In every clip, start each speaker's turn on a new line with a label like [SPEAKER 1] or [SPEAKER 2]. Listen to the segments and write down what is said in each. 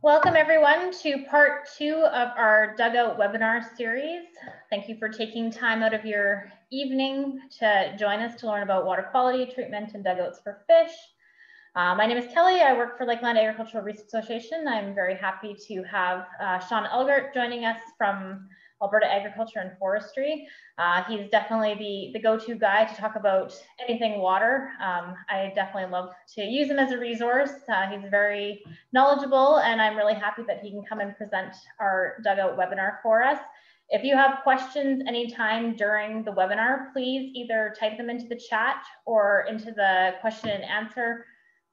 [SPEAKER 1] Welcome everyone to part two of our dugout webinar series. Thank you for taking time out of your evening to join us to learn about water quality treatment and dugouts for fish. Uh, my name is Kelly. I work for Lakeland Agricultural Research Association. I'm very happy to have uh, Sean Elgart joining us from Alberta Agriculture and Forestry. Uh, he's definitely the, the go-to guy to talk about anything water. Um, I definitely love to use him as a resource. Uh, he's very knowledgeable and I'm really happy that he can come and present our dugout webinar for us. If you have questions anytime during the webinar, please either type them into the chat or into the question and answer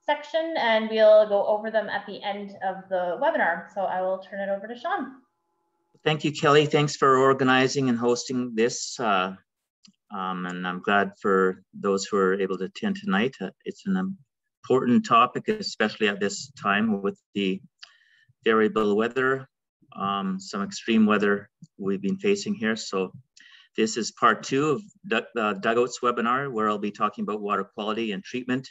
[SPEAKER 1] section and we'll go over them at the end of the webinar. So I will turn it over to Sean.
[SPEAKER 2] Thank you, Kelly. Thanks for organizing and hosting this. Uh, um, and I'm glad for those who are able to attend tonight. Uh, it's an important topic, especially at this time with the variable weather, um, some extreme weather we've been facing here. So this is part two of the uh, Dugouts webinar, where I'll be talking about water quality and treatment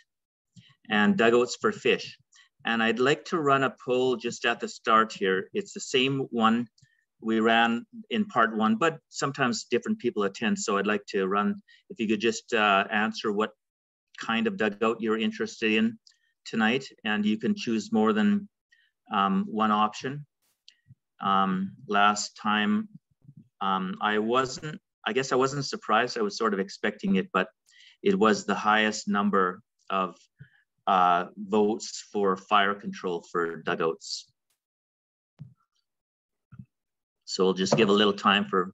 [SPEAKER 2] and dugouts for fish. And I'd like to run a poll just at the start here. It's the same one we ran in part one, but sometimes different people attend. So I'd like to run, if you could just uh, answer what kind of dugout you're interested in tonight, and you can choose more than um, one option. Um, last time, um, I wasn't, I guess I wasn't surprised. I was sort of expecting it, but it was the highest number of uh, votes for fire control for dugouts. So we'll just give a little time for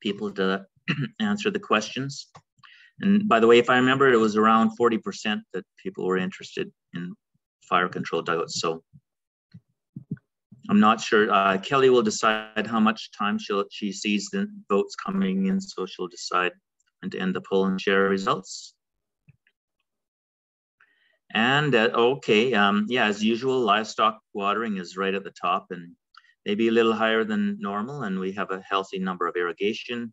[SPEAKER 2] people to answer the questions. And by the way, if I remember, it was around 40% that people were interested in fire control dugouts. So I'm not sure. Uh, Kelly will decide how much time she'll, she sees the votes coming in, so she'll decide when to end the poll and share results. And uh, okay, um, yeah, as usual, livestock watering is right at the top and maybe a little higher than normal. And we have a healthy number of irrigation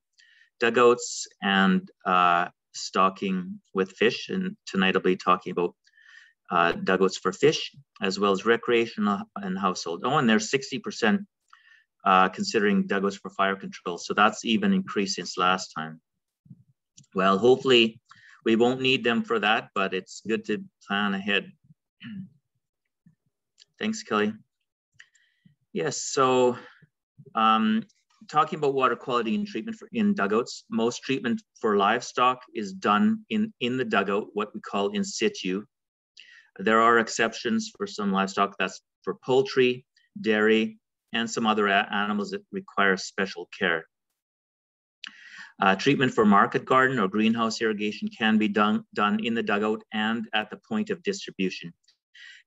[SPEAKER 2] dugouts and uh, stocking with fish. And tonight I'll be talking about uh, dugouts for fish, as well as recreational and household. Oh, and there's 60% uh, considering dugouts for fire control. So that's even increased since last time. Well, hopefully we won't need them for that, but it's good to plan ahead. Thanks, Kelly. Yes, so um, talking about water quality and treatment for, in dugouts, most treatment for livestock is done in, in the dugout, what we call in situ. There are exceptions for some livestock, that's for poultry, dairy, and some other animals that require special care. Uh, treatment for market garden or greenhouse irrigation can be done, done in the dugout and at the point of distribution.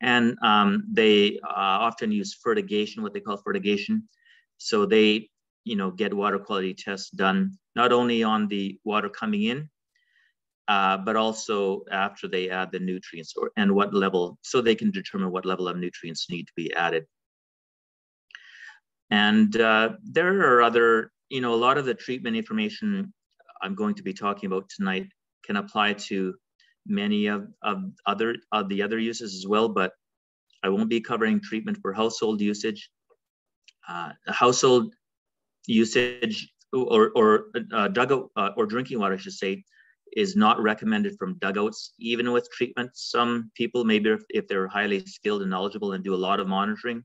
[SPEAKER 2] And um, they uh, often use fertigation, what they call fertigation. So they, you know, get water quality tests done not only on the water coming in, uh, but also after they add the nutrients or and what level, so they can determine what level of nutrients need to be added. And uh, there are other you know, a lot of the treatment information I'm going to be talking about tonight can apply to many of, of other of the other uses as well, but I won't be covering treatment for household usage. Uh, household usage or, or uh, dugout uh, or drinking water, I should say, is not recommended from dugouts, even with treatment. Some people, maybe if, if they're highly skilled and knowledgeable and do a lot of monitoring,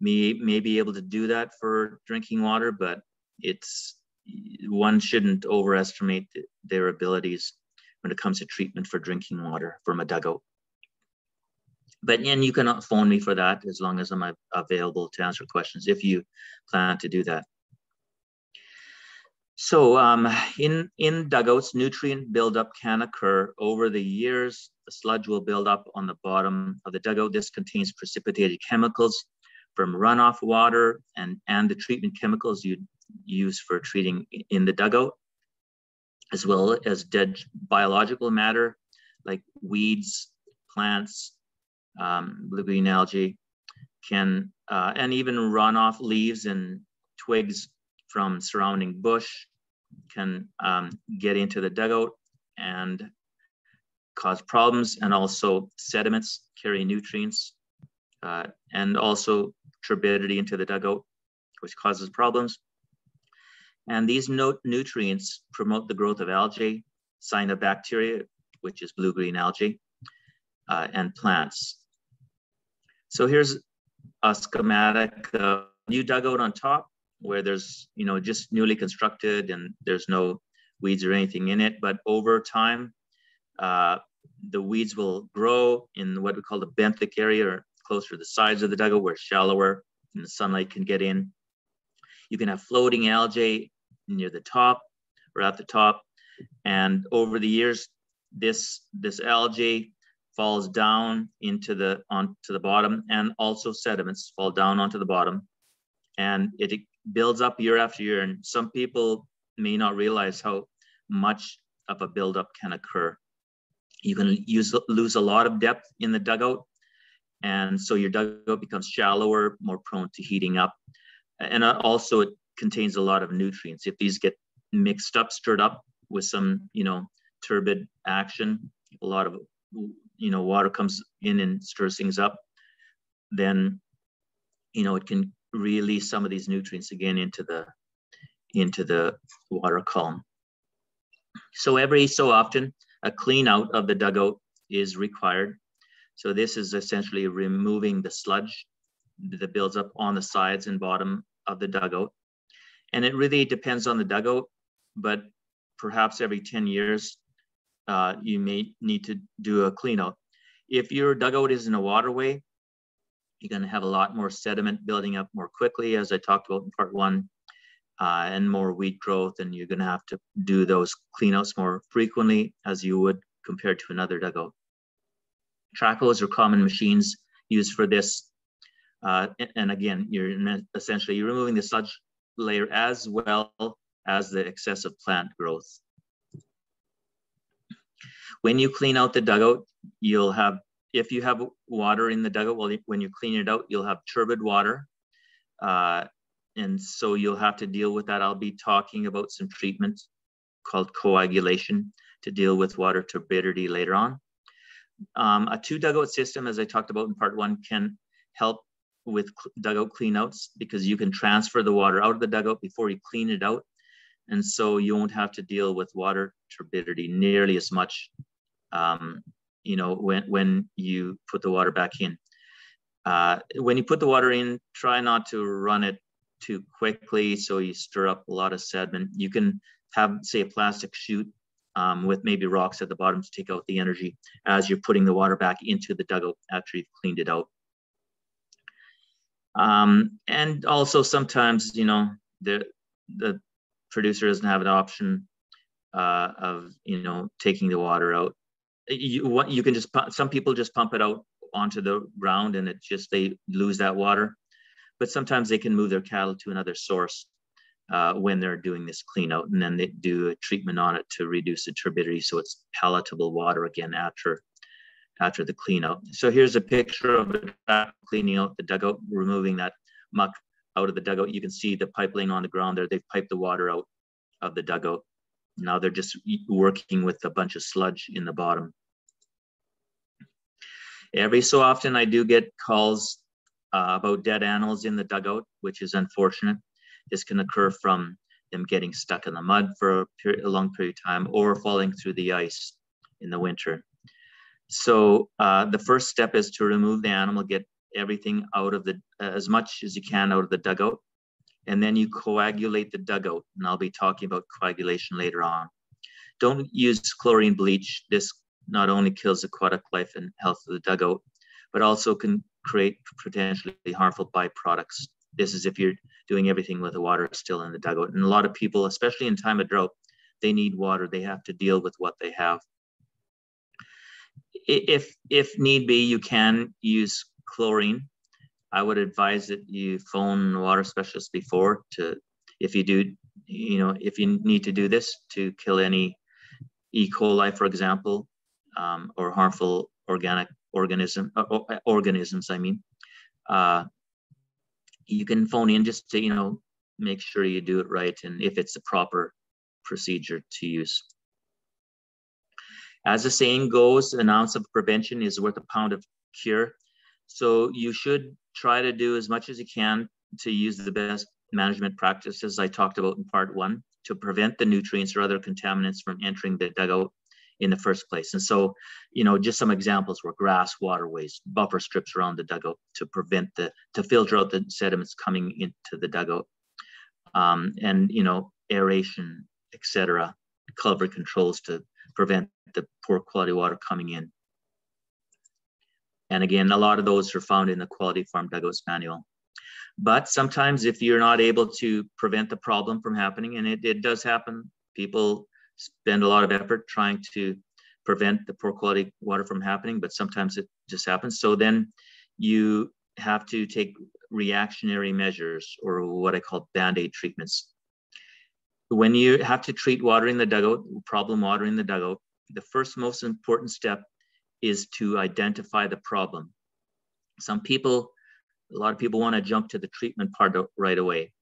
[SPEAKER 2] may, may be able to do that for drinking water, but it's one shouldn't overestimate their abilities when it comes to treatment for drinking water from a dugout. But and you cannot phone me for that as long as I'm available to answer questions if you plan to do that. So um, in, in dugouts, nutrient buildup can occur over the years. The sludge will build up on the bottom of the dugout. This contains precipitated chemicals from runoff water and, and the treatment chemicals you use for treating in the dugout, as well as dead biological matter like weeds, plants, um, blue green algae, can, uh, and even runoff leaves and twigs from surrounding bush can um, get into the dugout and cause problems and also sediments carry nutrients uh, and also turbidity into the dugout, which causes problems. And these no nutrients promote the growth of algae, cyanobacteria, which is blue-green algae, uh, and plants. So here's a schematic uh, new dugout on top where there's, you know, just newly constructed and there's no weeds or anything in it. But over time, uh, the weeds will grow in what we call the benthic area or closer to the sides of the dugout where it's shallower and the sunlight can get in. You can have floating algae near the top or at the top. And over the years, this, this algae falls down into the onto the bottom and also sediments fall down onto the bottom. And it builds up year after year and some people may not realize how much of a buildup can occur. You can use lose a lot of depth in the dugout and so your dugout becomes shallower more prone to heating up. And uh, also it contains a lot of nutrients. If these get mixed up stirred up with some you know turbid action a lot of you know water comes in and stirs things up then you know it can release some of these nutrients again into the into the water column. So every so often a clean out of the dugout is required. So this is essentially removing the sludge that builds up on the sides and bottom of the dugout and it really depends on the dugout but perhaps every 10 years uh, you may need to do a cleanout. If your dugout is in a waterway, you're going to have a lot more sediment building up more quickly, as I talked about in part one, uh, and more weed growth, and you're going to have to do those cleanouts more frequently as you would compared to another dugout. Trackhoes are common machines used for this. Uh, and again, you're essentially you're removing the sludge layer as well as the excessive plant growth. When you clean out the dugout, you'll have, if you have water in the dugout, well, when you clean it out, you'll have turbid water. Uh, and so you'll have to deal with that. I'll be talking about some treatments called coagulation to deal with water turbidity later on. Um, a two dugout system, as I talked about in part one, can help with dugout cleanouts because you can transfer the water out of the dugout before you clean it out. And so you won't have to deal with water turbidity nearly as much, um, you know, when, when you put the water back in. Uh, when you put the water in, try not to run it too quickly so you stir up a lot of sediment. You can have, say, a plastic chute um, with maybe rocks at the bottom to take out the energy as you're putting the water back into the dugout after you've cleaned it out. Um, and also sometimes, you know, the, the producer doesn't have an option uh, of you know taking the water out. You what you can just some people just pump it out onto the ground and it just they lose that water, but sometimes they can move their cattle to another source uh, when they're doing this clean out and then they do a treatment on it to reduce the turbidity so it's palatable water again after after the clean out. So here's a picture of cleaning out the dugout, removing that muck out of the dugout. You can see the pipe laying on the ground there. They've piped the water out of the dugout. Now they're just working with a bunch of sludge in the bottom. Every so often I do get calls uh, about dead animals in the dugout, which is unfortunate. This can occur from them getting stuck in the mud for a, period, a long period of time or falling through the ice in the winter. So uh, the first step is to remove the animal, get everything out of the, uh, as much as you can out of the dugout. And then you coagulate the dugout. And I'll be talking about coagulation later on. Don't use chlorine bleach. This not only kills aquatic life and health of the dugout, but also can create potentially harmful byproducts. This is if you're doing everything with the water still in the dugout. And a lot of people, especially in time of drought, they need water. They have to deal with what they have. If if need be, you can use chlorine. I would advise that you phone a water specialist before to, if you do, you know, if you need to do this to kill any E. coli, for example, um, or harmful organic organism uh, organisms. I mean, uh, you can phone in just to you know make sure you do it right and if it's a proper procedure to use. As the saying goes, an ounce of prevention is worth a pound of cure. So you should try to do as much as you can to use the best management practices I talked about in part one to prevent the nutrients or other contaminants from entering the dugout in the first place. And so, you know, just some examples were grass, waterways, buffer strips around the dugout to prevent the, to filter out the sediments coming into the dugout. Um, and, you know, aeration, etc., cover controls to prevent the poor quality water coming in. And again, a lot of those are found in the Quality Farm Dugouts Manual. But sometimes if you're not able to prevent the problem from happening, and it, it does happen, people spend a lot of effort trying to prevent the poor quality water from happening, but sometimes it just happens. So then you have to take reactionary measures or what I call band-aid treatments. When you have to treat water in the dugout, problem water in the dugout, the first most important step is to identify the problem. Some people, a lot of people want to jump to the treatment part right away.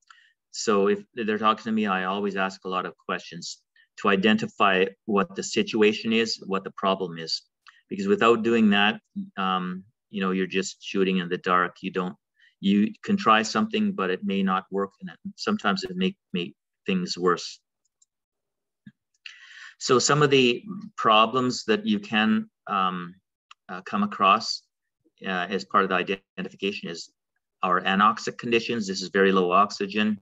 [SPEAKER 2] So if they're talking to me, I always ask a lot of questions to identify what the situation is, what the problem is. Because without doing that, um, you know, you're just shooting in the dark. You don't, you can try something, but it may not work. And sometimes it may make things worse. So some of the problems that you can um, uh, come across uh, as part of the identification is our anoxic conditions. This is very low oxygen.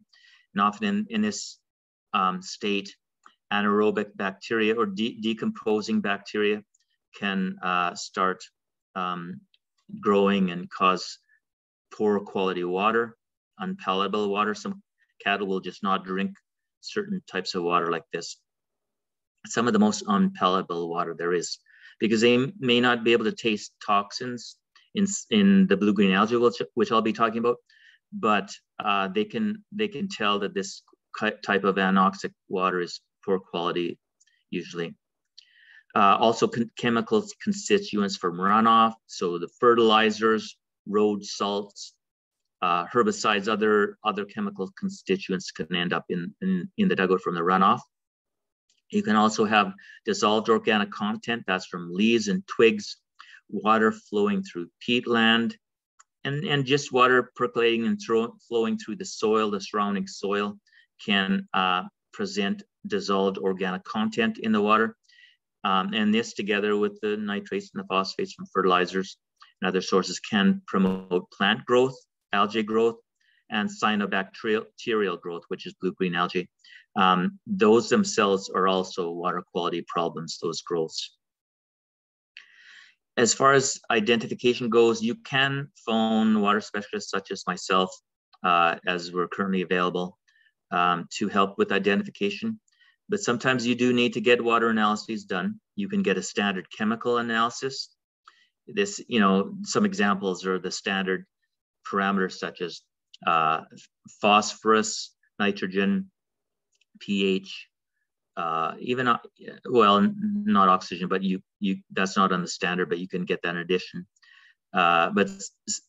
[SPEAKER 2] And often in, in this um, state, anaerobic bacteria or de decomposing bacteria can uh, start um, growing and cause poor quality water, unpalatable water. Some cattle will just not drink certain types of water like this. Some of the most unpalatable water there is because they may not be able to taste toxins in, in the blue-green algae, which, which I'll be talking about, but uh, they can they can tell that this type of anoxic water is poor quality usually. Uh, also chemical constituents from runoff, so the fertilizers, road salts, uh, herbicides, other, other chemical constituents can end up in, in, in the dugout from the runoff. You can also have dissolved organic content, that's from leaves and twigs, water flowing through peatland, and, and just water percolating and throw, flowing through the soil, the surrounding soil can uh, present dissolved organic content in the water. Um, and this together with the nitrates and the phosphates from fertilizers and other sources can promote plant growth, algae growth, and cyanobacterial growth, which is blue-green algae. Um, those themselves are also water quality problems, those growths. As far as identification goes, you can phone water specialists such as myself, uh, as we're currently available, um, to help with identification but sometimes you do need to get water analyses done. You can get a standard chemical analysis. This, you know, some examples are the standard parameters such as uh, phosphorus, nitrogen, pH, uh, even uh, well, not oxygen, but you you that's not on the standard, but you can get that in addition. Uh, but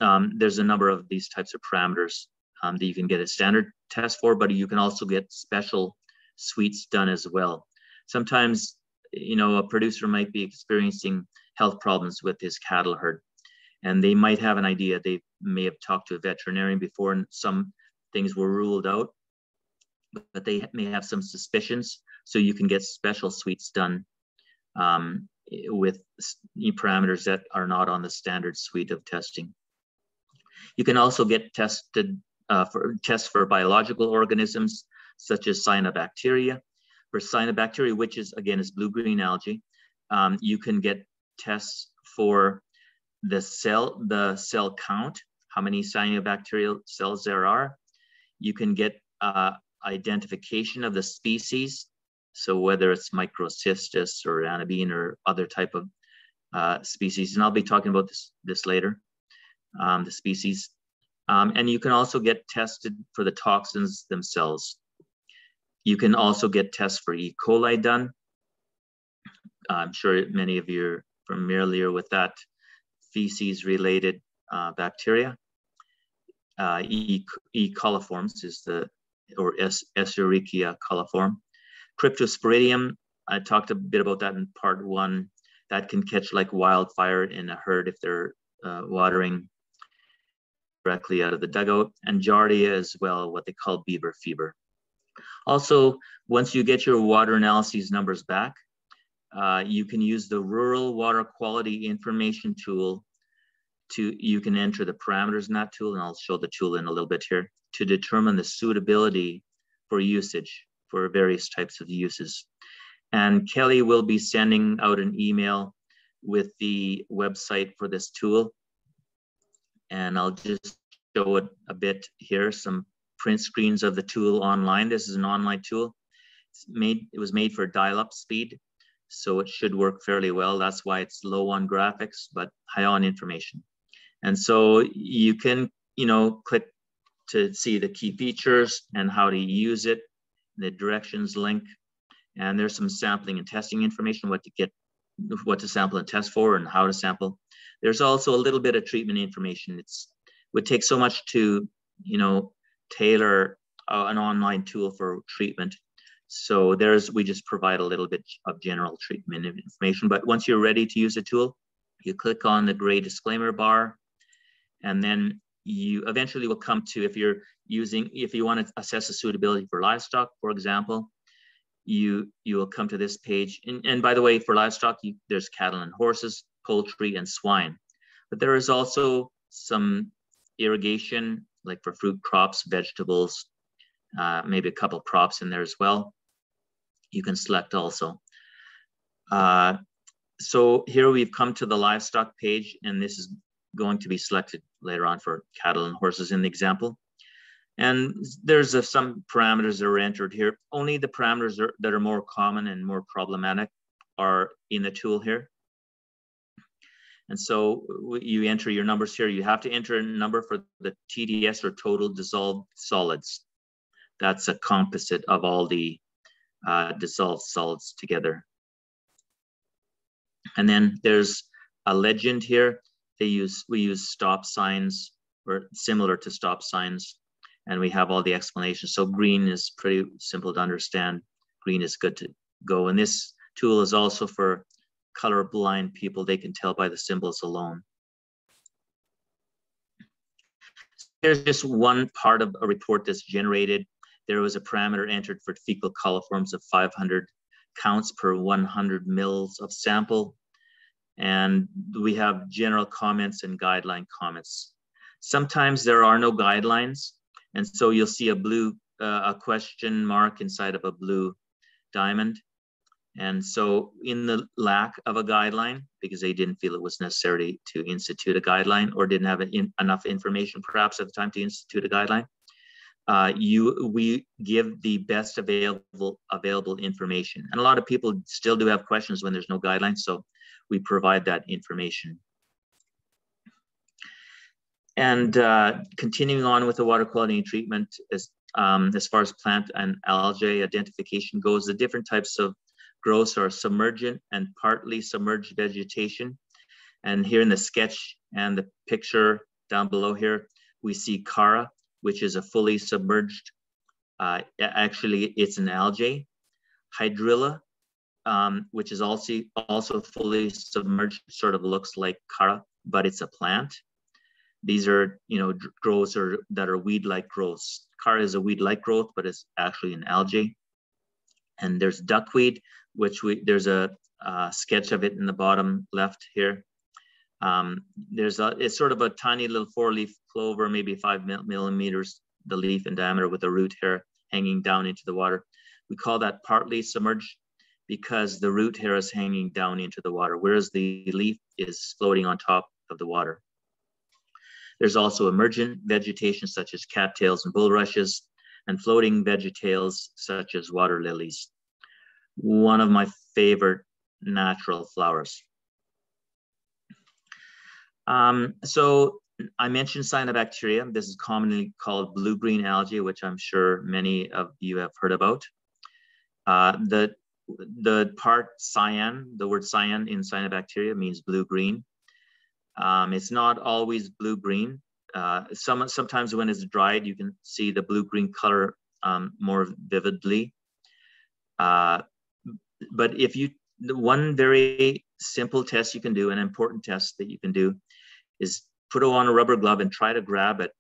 [SPEAKER 2] um, there's a number of these types of parameters um, that you can get a standard test for, but you can also get special suites done as well. Sometimes, you know, a producer might be experiencing health problems with his cattle herd, and they might have an idea. They may have talked to a veterinarian before, and some things were ruled out, but they may have some suspicions. So you can get special suites done um, with parameters that are not on the standard suite of testing. You can also get tested uh, for tests for biological organisms such as cyanobacteria. For cyanobacteria, which is again is blue-green algae, um, you can get tests for the cell, the cell count, how many cyanobacterial cells there are. You can get uh, identification of the species. So whether it's microcystis or anabaena or other type of uh, species, and I'll be talking about this, this later, um, the species. Um, and you can also get tested for the toxins themselves. You can also get tests for E. coli done. I'm sure many of you are familiar with that feces related uh, bacteria. Uh, e. e. coliforms is the, or S. Escherichia coliform. Cryptosporidium, I talked a bit about that in part one. That can catch like wildfire in a herd if they're uh, watering directly out of the dugout, and Giardia as well, what they call beaver fever. Also, once you get your water analyses numbers back, uh, you can use the rural water quality information tool to, you can enter the parameters in that tool, and I'll show the tool in a little bit here, to determine the suitability for usage for various types of uses. And Kelly will be sending out an email with the website for this tool. And I'll just show it a bit here, some print screens of the tool online. This is an online tool. It's made, it was made for dial-up speed, so it should work fairly well. That's why it's low on graphics, but high on information. And so you can, you know, click to see the key features and how to use it, the directions link, and there's some sampling and testing information, what to get, what to sample and test for and how to sample. There's also a little bit of treatment information. It's would take so much to, you know, tailor uh, an online tool for treatment. So there's, we just provide a little bit of general treatment information. But once you're ready to use the tool, you click on the gray disclaimer bar, and then you eventually will come to, if you're using, if you want to assess the suitability for livestock, for example, you you will come to this page. And, and by the way, for livestock, you, there's cattle and horses, poultry, and swine. But there is also some irrigation, like for fruit crops, vegetables, uh, maybe a couple crops in there as well. You can select also. Uh, so here we've come to the livestock page, and this is going to be selected later on for cattle and horses in the example. And there's a, some parameters that are entered here. Only the parameters are, that are more common and more problematic are in the tool here. And so you enter your numbers here. You have to enter a number for the TDS or total dissolved solids. That's a composite of all the uh, dissolved together. And then there's a legend here. They use we use stop signs or similar to stop signs, and we have all the explanations. So green is pretty simple to understand. Green is good to go. And this tool is also for colorblind people, they can tell by the symbols alone. Here's just one part of a report that's generated. There was a parameter entered for fecal coliforms of 500 counts per 100 mils of sample. And we have general comments and guideline comments. Sometimes there are no guidelines. And so you'll see a blue, uh, a question mark inside of a blue diamond. And so, in the lack of a guideline, because they didn't feel it was necessary to institute a guideline or didn't have in, enough information perhaps at the time to institute a guideline, uh, you we give the best available available information. And a lot of people still do have questions when there's no guidelines, so we provide that information. And uh, continuing on with the water quality treatment, as um, as far as plant and algae identification goes, the different types of growths are submergent and partly submerged vegetation. And here in the sketch and the picture down below here, we see Chara, which is a fully submerged, uh, actually it's an algae. Hydrilla, um, which is also, also fully submerged, sort of looks like Chara, but it's a plant. These are, you know, growths are, that are weed-like growths. Chara is a weed-like growth, but it's actually an algae. And there's duckweed, which we there's a, a sketch of it in the bottom left here. Um, there's a it's sort of a tiny little four-leaf clover, maybe five millimeters the leaf in diameter with a root hair hanging down into the water. We call that partly submerged because the root hair is hanging down into the water, whereas the leaf is floating on top of the water. There's also emergent vegetation such as cattails and bulrushes, and floating vegetales such as water lilies one of my favorite natural flowers. Um, so I mentioned cyanobacteria. This is commonly called blue-green algae, which I'm sure many of you have heard about. Uh, the, the part cyan, the word cyan in cyanobacteria means blue-green. Um, it's not always blue-green. Uh, some, sometimes when it's dried, you can see the blue-green color um, more vividly. Uh, but if you, one very simple test you can do, an important test that you can do is put on a rubber glove and try to grab it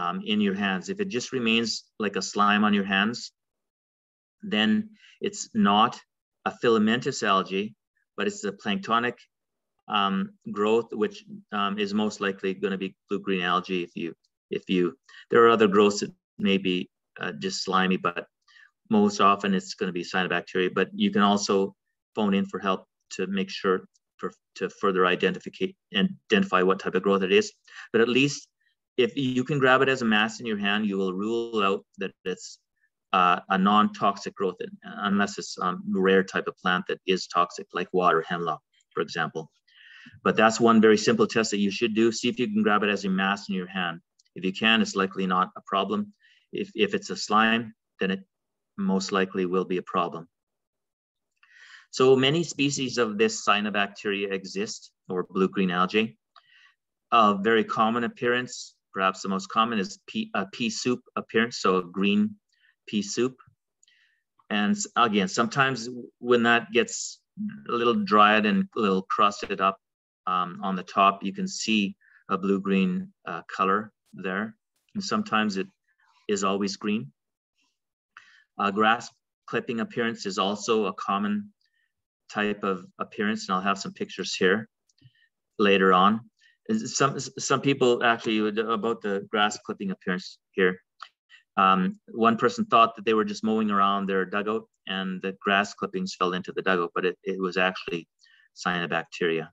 [SPEAKER 2] um, in your hands. If it just remains like a slime on your hands, then it's not a filamentous algae, but it's a planktonic um, growth, which um, is most likely going to be blue-green algae. If you, if you, there are other growths that may be uh, just slimy, but most often it's going to be cyanobacteria. But you can also phone in for help to make sure for, to further identify identify what type of growth it is. But at least if you can grab it as a mass in your hand, you will rule out that it's uh, a non-toxic growth unless it's a um, rare type of plant that is toxic, like water hemlock, for example. But that's one very simple test that you should do. See if you can grab it as a mass in your hand. If you can, it's likely not a problem. If, if it's a slime, then it most likely will be a problem. So many species of this cyanobacteria exist, or blue-green algae. A very common appearance, perhaps the most common, is pea, a pea soup appearance, so a green pea soup. And again, sometimes when that gets a little dried and a little crusted up um, on the top, you can see a blue-green uh, color there. And sometimes it is always green. Uh, grass clipping appearance is also a common type of appearance, and I'll have some pictures here later on. Some some people actually about the grass clipping appearance here. Um, one person thought that they were just mowing around their dugout and the grass clippings fell into the dugout, but it, it was actually cyanobacteria.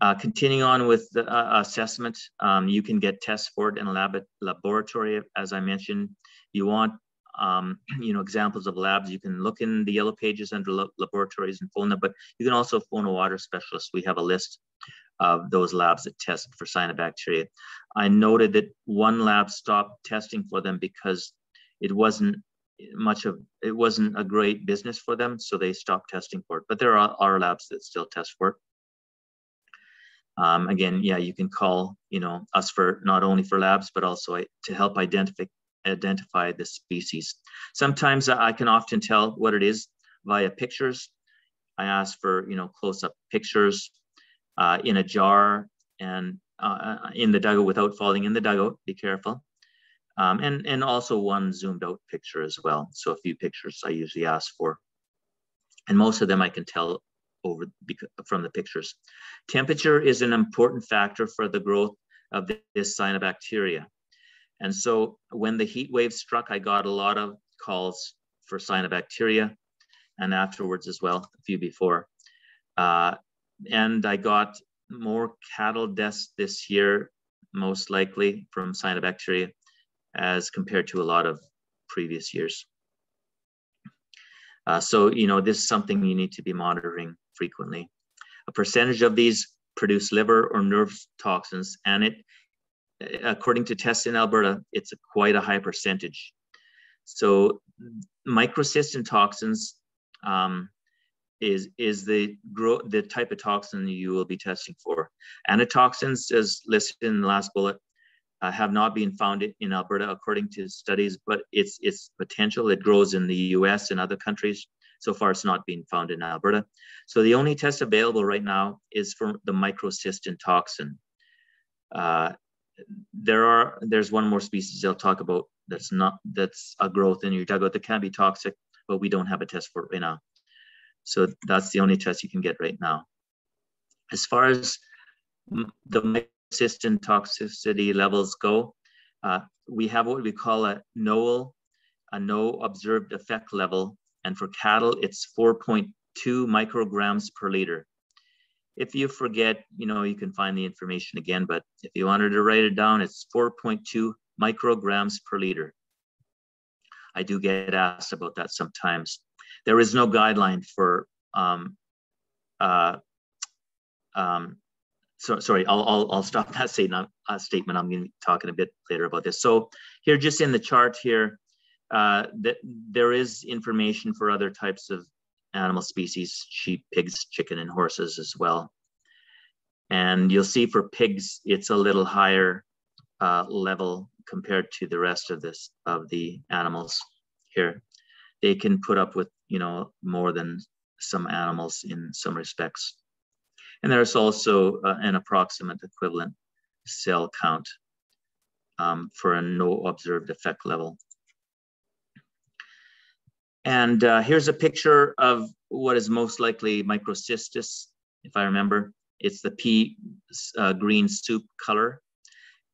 [SPEAKER 2] Uh, continuing on with the uh, assessment, um, you can get tests for it in a lab laboratory. As I mentioned, you want um, you know, examples of labs. You can look in the yellow pages under laboratories and phone them, but you can also phone a water specialist. We have a list of those labs that test for cyanobacteria. I noted that one lab stopped testing for them because it wasn't much of it wasn't a great business for them, so they stopped testing for it. But there are, are labs that still test for it. Um, again, yeah, you can call you know us for not only for labs but also to help identify identify the species. Sometimes I can often tell what it is via pictures. I ask for you know close-up pictures uh, in a jar and uh, in the dugout without falling in the dugout. Be careful. Um, and, and also one zoomed out picture as well. So a few pictures I usually ask for. And most of them I can tell over from the pictures. Temperature is an important factor for the growth of this cyanobacteria. And so when the heat wave struck, I got a lot of calls for cyanobacteria and afterwards as well, a few before. Uh, and I got more cattle deaths this year, most likely from cyanobacteria as compared to a lot of previous years. Uh, so, you know, this is something you need to be monitoring frequently. A percentage of these produce liver or nerve toxins, and it according to tests in Alberta, it's a quite a high percentage. So microcystin toxins um, is, is the, the type of toxin you will be testing for. Anatoxins, as listed in the last bullet, uh, have not been found in Alberta according to studies, but it's, it's potential. It grows in the US and other countries. So far, it's not being found in Alberta. So the only test available right now is for the microcystin toxin. Uh, there are there's one more species I'll talk about that's not that's a growth in your dugout that can be toxic, but we don't have a test for it right now. So that's the only test you can get right now. As far as the cystin toxicity levels go, uh, we have what we call a NOEL, a no observed effect level, and for cattle it's 4.2 micrograms per liter if you forget, you know, you can find the information again, but if you wanted to write it down, it's 4.2 micrograms per liter. I do get asked about that sometimes. There is no guideline for, um, uh, um, so, sorry, I'll, I'll, I'll stop that statement. Uh. I'm going to be talking a bit later about this. So here, just in the chart here, uh, that there is information for other types of animal species, sheep, pigs, chicken, and horses as well. And you'll see for pigs, it's a little higher uh, level compared to the rest of this of the animals here. They can put up with, you know, more than some animals in some respects. And there's also uh, an approximate equivalent cell count um, for a no observed effect level. And uh, here's a picture of what is most likely microcystis, if I remember. It's the pea uh, green soup color.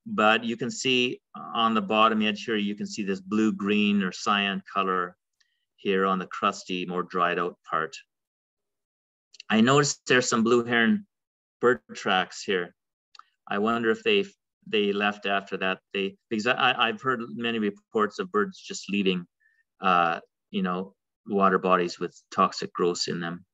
[SPEAKER 2] But you can see on the bottom edge here, you can see this blue, green, or cyan color here on the crusty, more dried out part. I noticed there's some blue heron bird tracks here. I wonder if they they left after that. They because I, I've heard many reports of birds just leaving, uh, you know, water bodies with toxic growths in them.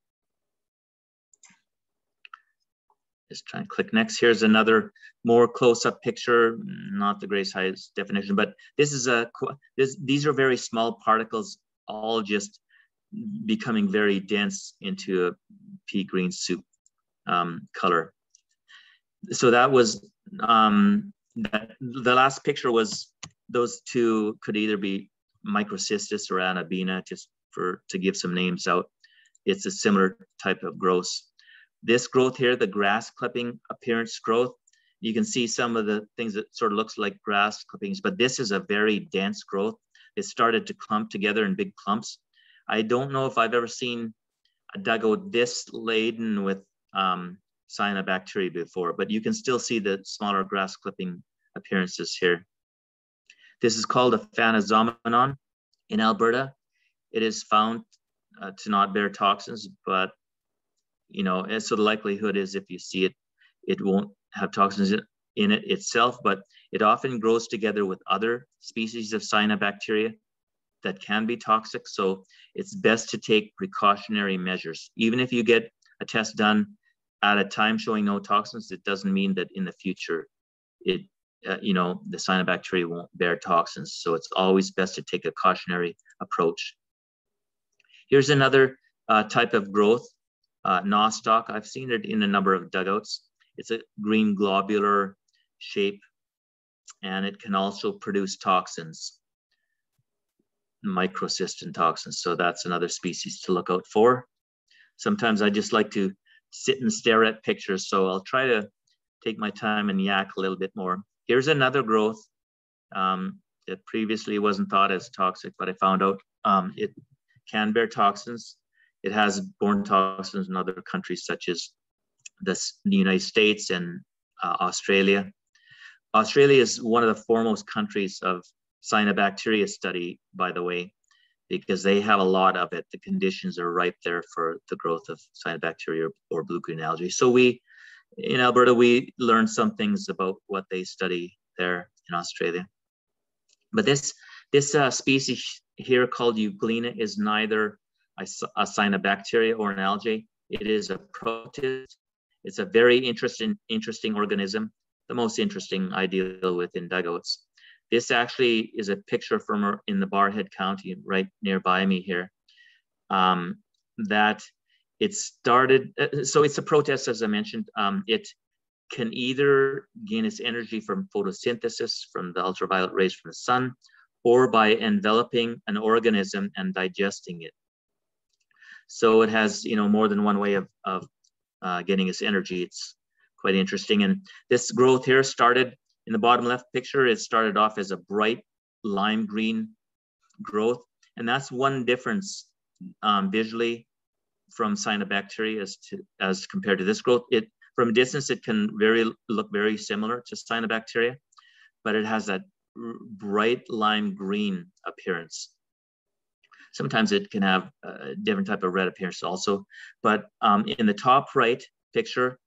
[SPEAKER 2] Just try and click next. Here's another more close-up picture, not the greatest highest definition, but this is a this, these are very small particles, all just becoming very dense into a pea green soup um, color. So that was um, that, the last picture was those two could either be microcystis or anabaena, just for to give some names out. It's a similar type of growth. This growth here, the grass clipping appearance growth, you can see some of the things that sort of looks like grass clippings, but this is a very dense growth. It started to clump together in big clumps. I don't know if I've ever seen a dugout this laden with um, cyanobacteria before, but you can still see the smaller grass clipping appearances here. This is called Aphanizomenon in Alberta. It is found uh, to not bear toxins, but you know, so the likelihood is if you see it, it won't have toxins in it itself, but it often grows together with other species of cyanobacteria that can be toxic. So it's best to take precautionary measures. Even if you get a test done at a time showing no toxins, it doesn't mean that in the future it, uh, you know, the cyanobacteria won't bear toxins. So it's always best to take a cautionary approach. Here's another uh, type of growth, uh, nostoc. I've seen it in a number of dugouts. It's a green globular shape, and it can also produce toxins, microcystin toxins. So that's another species to look out for. Sometimes I just like to sit and stare at pictures. So I'll try to take my time and yak a little bit more. Here's another growth um, that previously wasn't thought as toxic, but I found out um, it can bear toxins. It has borne toxins in other countries such as this, the United States and uh, Australia. Australia is one of the foremost countries of cyanobacteria study, by the way because they have a lot of it. The conditions are ripe there for the growth of cyanobacteria or blue-green algae. So we, in Alberta, we learned some things about what they study there in Australia. But this, this uh, species here called euglena is neither a, a cyanobacteria or an algae. It is a protist. It's a very interesting, interesting organism, the most interesting I deal with in dugouts. This actually is a picture from in the Barrhead County, right nearby me here, um, that it started, uh, so it's a protist, as I mentioned. Um, it can either gain its energy from photosynthesis, from the ultraviolet rays from the sun, or by enveloping an organism and digesting it. So it has, you know, more than one way of, of uh, getting its energy. It's quite interesting. And this growth here started in the bottom left picture, it started off as a bright lime green growth. And that's one difference um, visually from cyanobacteria as, to, as compared to this growth. It From a distance, it can very look very similar to cyanobacteria, but it has that bright lime green appearance. Sometimes it can have a different type of red appearance also. But um, in the top right picture,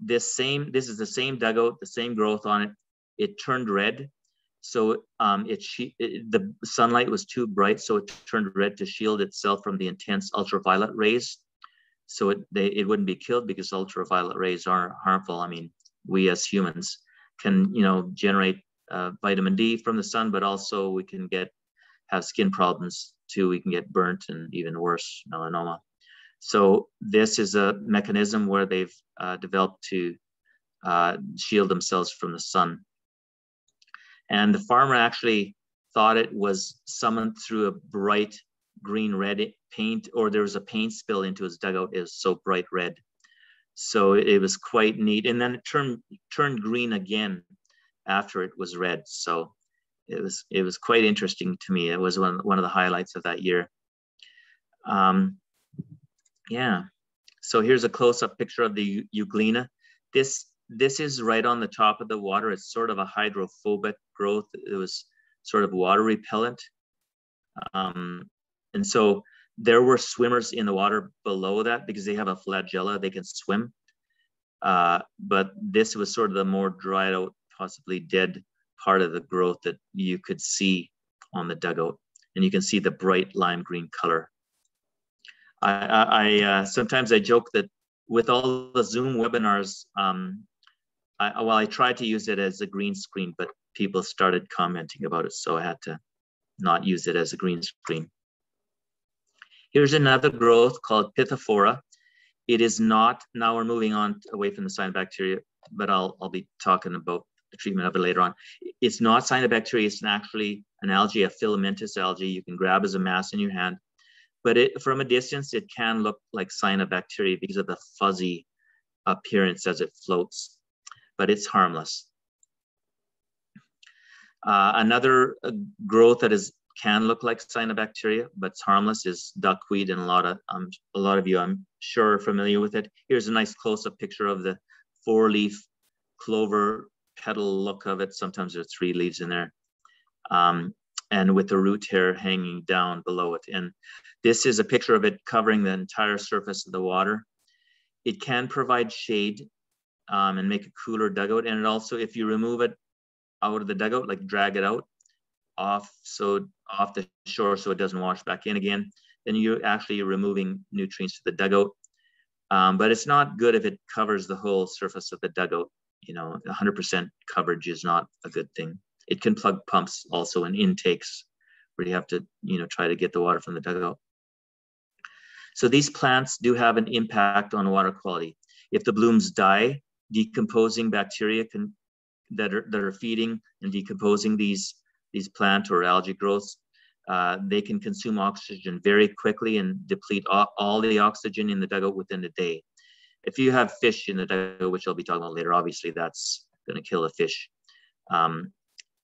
[SPEAKER 2] this same this is the same dugout, the same growth on it, it turned red. So um, it, it, the sunlight was too bright, so it turned red to shield itself from the intense ultraviolet rays. So it, they, it wouldn't be killed because ultraviolet rays are harmful. I mean, we as humans can, you know, generate uh, vitamin D from the sun, but also we can get have skin problems too. We can get burnt and even worse, melanoma. So this is a mechanism where they've uh, developed to uh, shield themselves from the sun. And the farmer actually thought it was summoned through a bright green red paint, or there was a paint spill into his dugout. It was so bright red. so it was quite neat. And then it turned turned green again after it was red. So it was it was quite interesting to me. It was one one of the highlights of that year. Um, yeah. So here's a close-up picture of the euglena. This this is right on the top of the water. It's sort of a hydrophobic growth. It was sort of water repellent. Um, and so there were swimmers in the water below that because they have a flagella, they can swim. Uh, but this was sort of the more dried out, possibly dead part of the growth that you could see on the dugout. And you can see the bright lime green color. I, I uh, sometimes I joke that with all the Zoom webinars, um, I, well, I tried to use it as a green screen, but people started commenting about it, so I had to not use it as a green screen. Here's another growth called Pithophora. It is not, now we're moving on away from the cyanobacteria, but I'll, I'll be talking about the treatment of it later on. It's not cyanobacteria, it's actually an algae, a filamentous algae you can grab as a mass in your hand. But it, from a distance, it can look like cyanobacteria because of the fuzzy appearance as it floats, but it's harmless. Uh, another uh, growth that is can look like cyanobacteria, but it's harmless is duckweed, and a lot of um, a lot of you, I'm sure, are familiar with it. Here's a nice close-up picture of the four-leaf clover petal look of it. Sometimes there's three leaves in there, um, and with the root hair hanging down below it. And this is a picture of it covering the entire surface of the water. It can provide shade um, and make a cooler dugout, and it also, if you remove it out of the dugout, like drag it out, off so off the shore so it doesn't wash back in again, then you're actually removing nutrients to the dugout. Um, but it's not good if it covers the whole surface of the dugout. You know, 100% coverage is not a good thing. It can plug pumps also in intakes where you have to, you know, try to get the water from the dugout. So these plants do have an impact on water quality. If the blooms die, decomposing bacteria can that are that are feeding and decomposing these these plant or algae growths, uh, they can consume oxygen very quickly and deplete all, all, the oxygen in the dugout within a day. If you have fish in the dugout, which I'll be talking about later, obviously that's going to kill a fish. Um,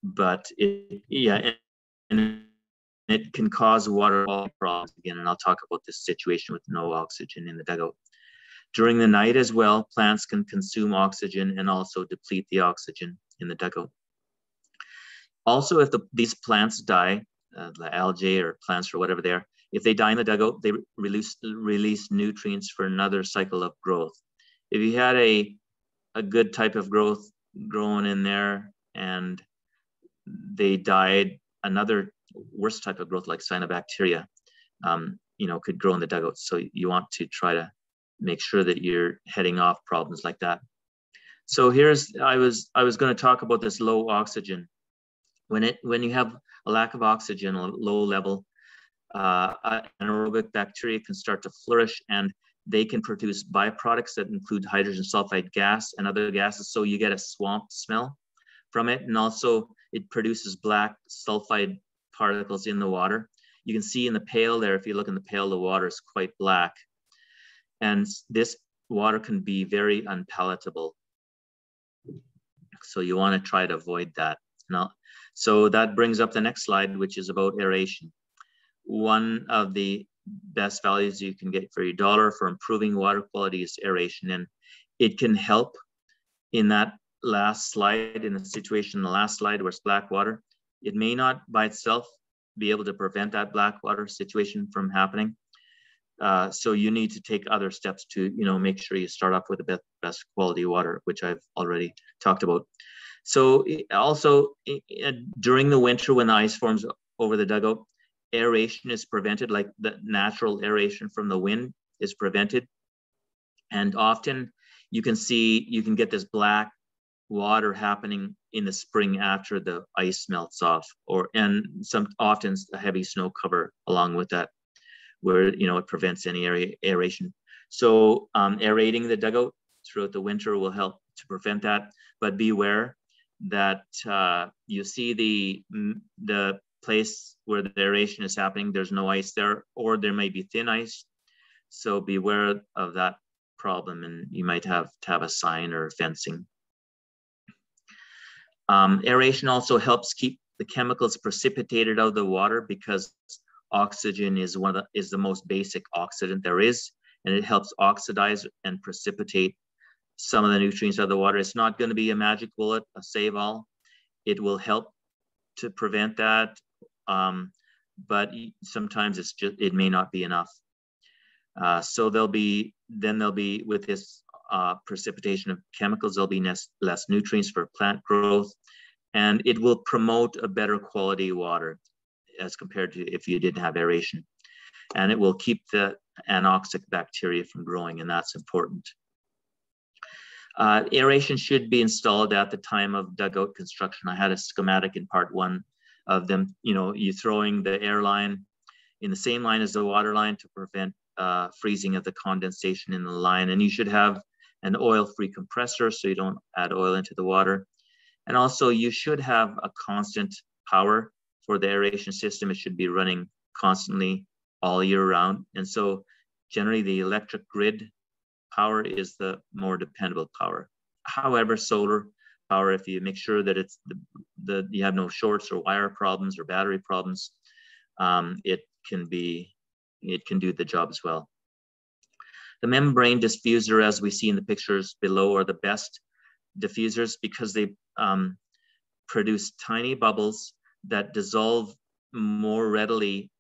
[SPEAKER 2] but it, yeah, and it can cause water problems again, and I'll talk about this situation with no oxygen in the dugout. During the night as well, plants can consume oxygen and also deplete the oxygen in the dugout. Also, if the, these plants die, uh, the algae or plants or whatever they are, if they die in the dugout, they release release nutrients for another cycle of growth. If you had a a good type of growth growing in there and they died, another worse type of growth like cyanobacteria, um, you know, could grow in the dugout. So you want to try to make sure that you're heading off problems like that. So here's I was I was going to talk about this low oxygen when it when you have a lack of oxygen, a low level, uh, anaerobic bacteria can start to flourish and they can produce byproducts that include hydrogen sulfide gas and other gases. So you get a swamp smell from it. And also it produces black sulfide particles in the water. You can see in the pail there, if you look in the pail, the water is quite black. And this water can be very unpalatable. So you want to try to avoid that. Now, so that brings up the next slide, which is about aeration. One of the best values you can get for your dollar for improving water quality is aeration. And it can help in that last slide, in the situation the last slide where it's black water. It may not by itself be able to prevent that black water situation from happening. Uh, so you need to take other steps to, you know, make sure you start off with the best, best quality water, which I've already talked about. So also during the winter when the ice forms over the dugout, aeration is prevented, like the natural aeration from the wind is prevented. And often you can see, you can get this black water happening in the spring after the ice melts off or, and some often a heavy snow cover along with that where, you know, it prevents any aeration. So um, aerating the dugout throughout the winter will help to prevent that, but beware that uh, you see the the place where the aeration is happening, there's no ice there, or there may be thin ice. So beware of that problem and you might have to have a sign or fencing. Um, aeration also helps keep the chemicals precipitated out of the water because oxygen is one of the, is the most basic oxidant there is, and it helps oxidize and precipitate some of the nutrients out of the water. It's not going to be a magic bullet, a save all. It will help to prevent that, um, but sometimes it's just it may not be enough. Uh, so there'll be then there'll be with this uh, precipitation of chemicals, there'll be less, less nutrients for plant growth, and it will promote a better quality water as compared to if you didn't have aeration. And it will keep the anoxic bacteria from growing, and that's important. Uh, aeration should be installed at the time of dugout construction. I had a schematic in part one of them, you know, you throwing the air line in the same line as the water line to prevent uh, freezing of the condensation in the line. And you should have an oil-free compressor so you don't add oil into the water. And also you should have a constant power for the aeration system. It should be running constantly all year round. And so generally the electric grid power is the more dependable power. However, solar power, if you make sure that it's the, the you have no shorts or wire problems or battery problems, um, it can be, it can do the job as well. The membrane diffuser, as we see in the pictures below, are the best diffusers because they um, produce tiny bubbles that dissolve more readily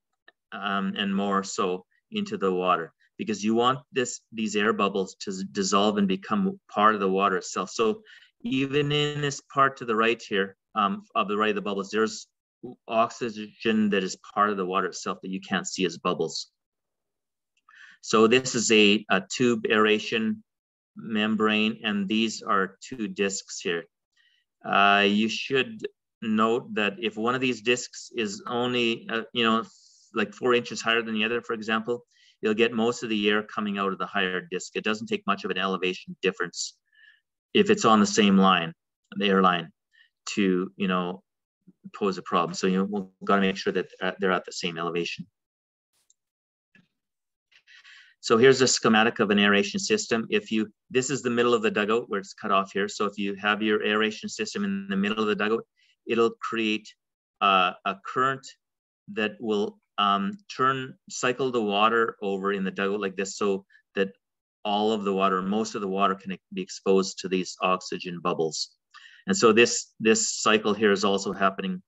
[SPEAKER 2] um, and more so into the water because you want this these air bubbles to dissolve and become part of the water itself. So even in this part to the right here um, of the right of the bubbles, there's oxygen that is part of the water itself that you can't see as bubbles. So this is a, a tube aeration membrane, and these are two discs here. Uh, you should note that if one of these discs is only, uh, you know, like four inches higher than the other, for example, you'll get most of the air coming out of the higher disc. It doesn't take much of an elevation difference if it's on the same line, the airline, to, you know, pose a problem. So you know, we've got to make sure that uh, they're at the same elevation. So here's a schematic of an aeration system. If you, this is the middle of the dugout where it's cut off here. So if you have your aeration system in the middle of the dugout, it'll create uh, a current that will um, turn, cycle the water over in the dugout like this so that all of the water, most of the water can be exposed to these oxygen bubbles. And so this, this cycle here is also happening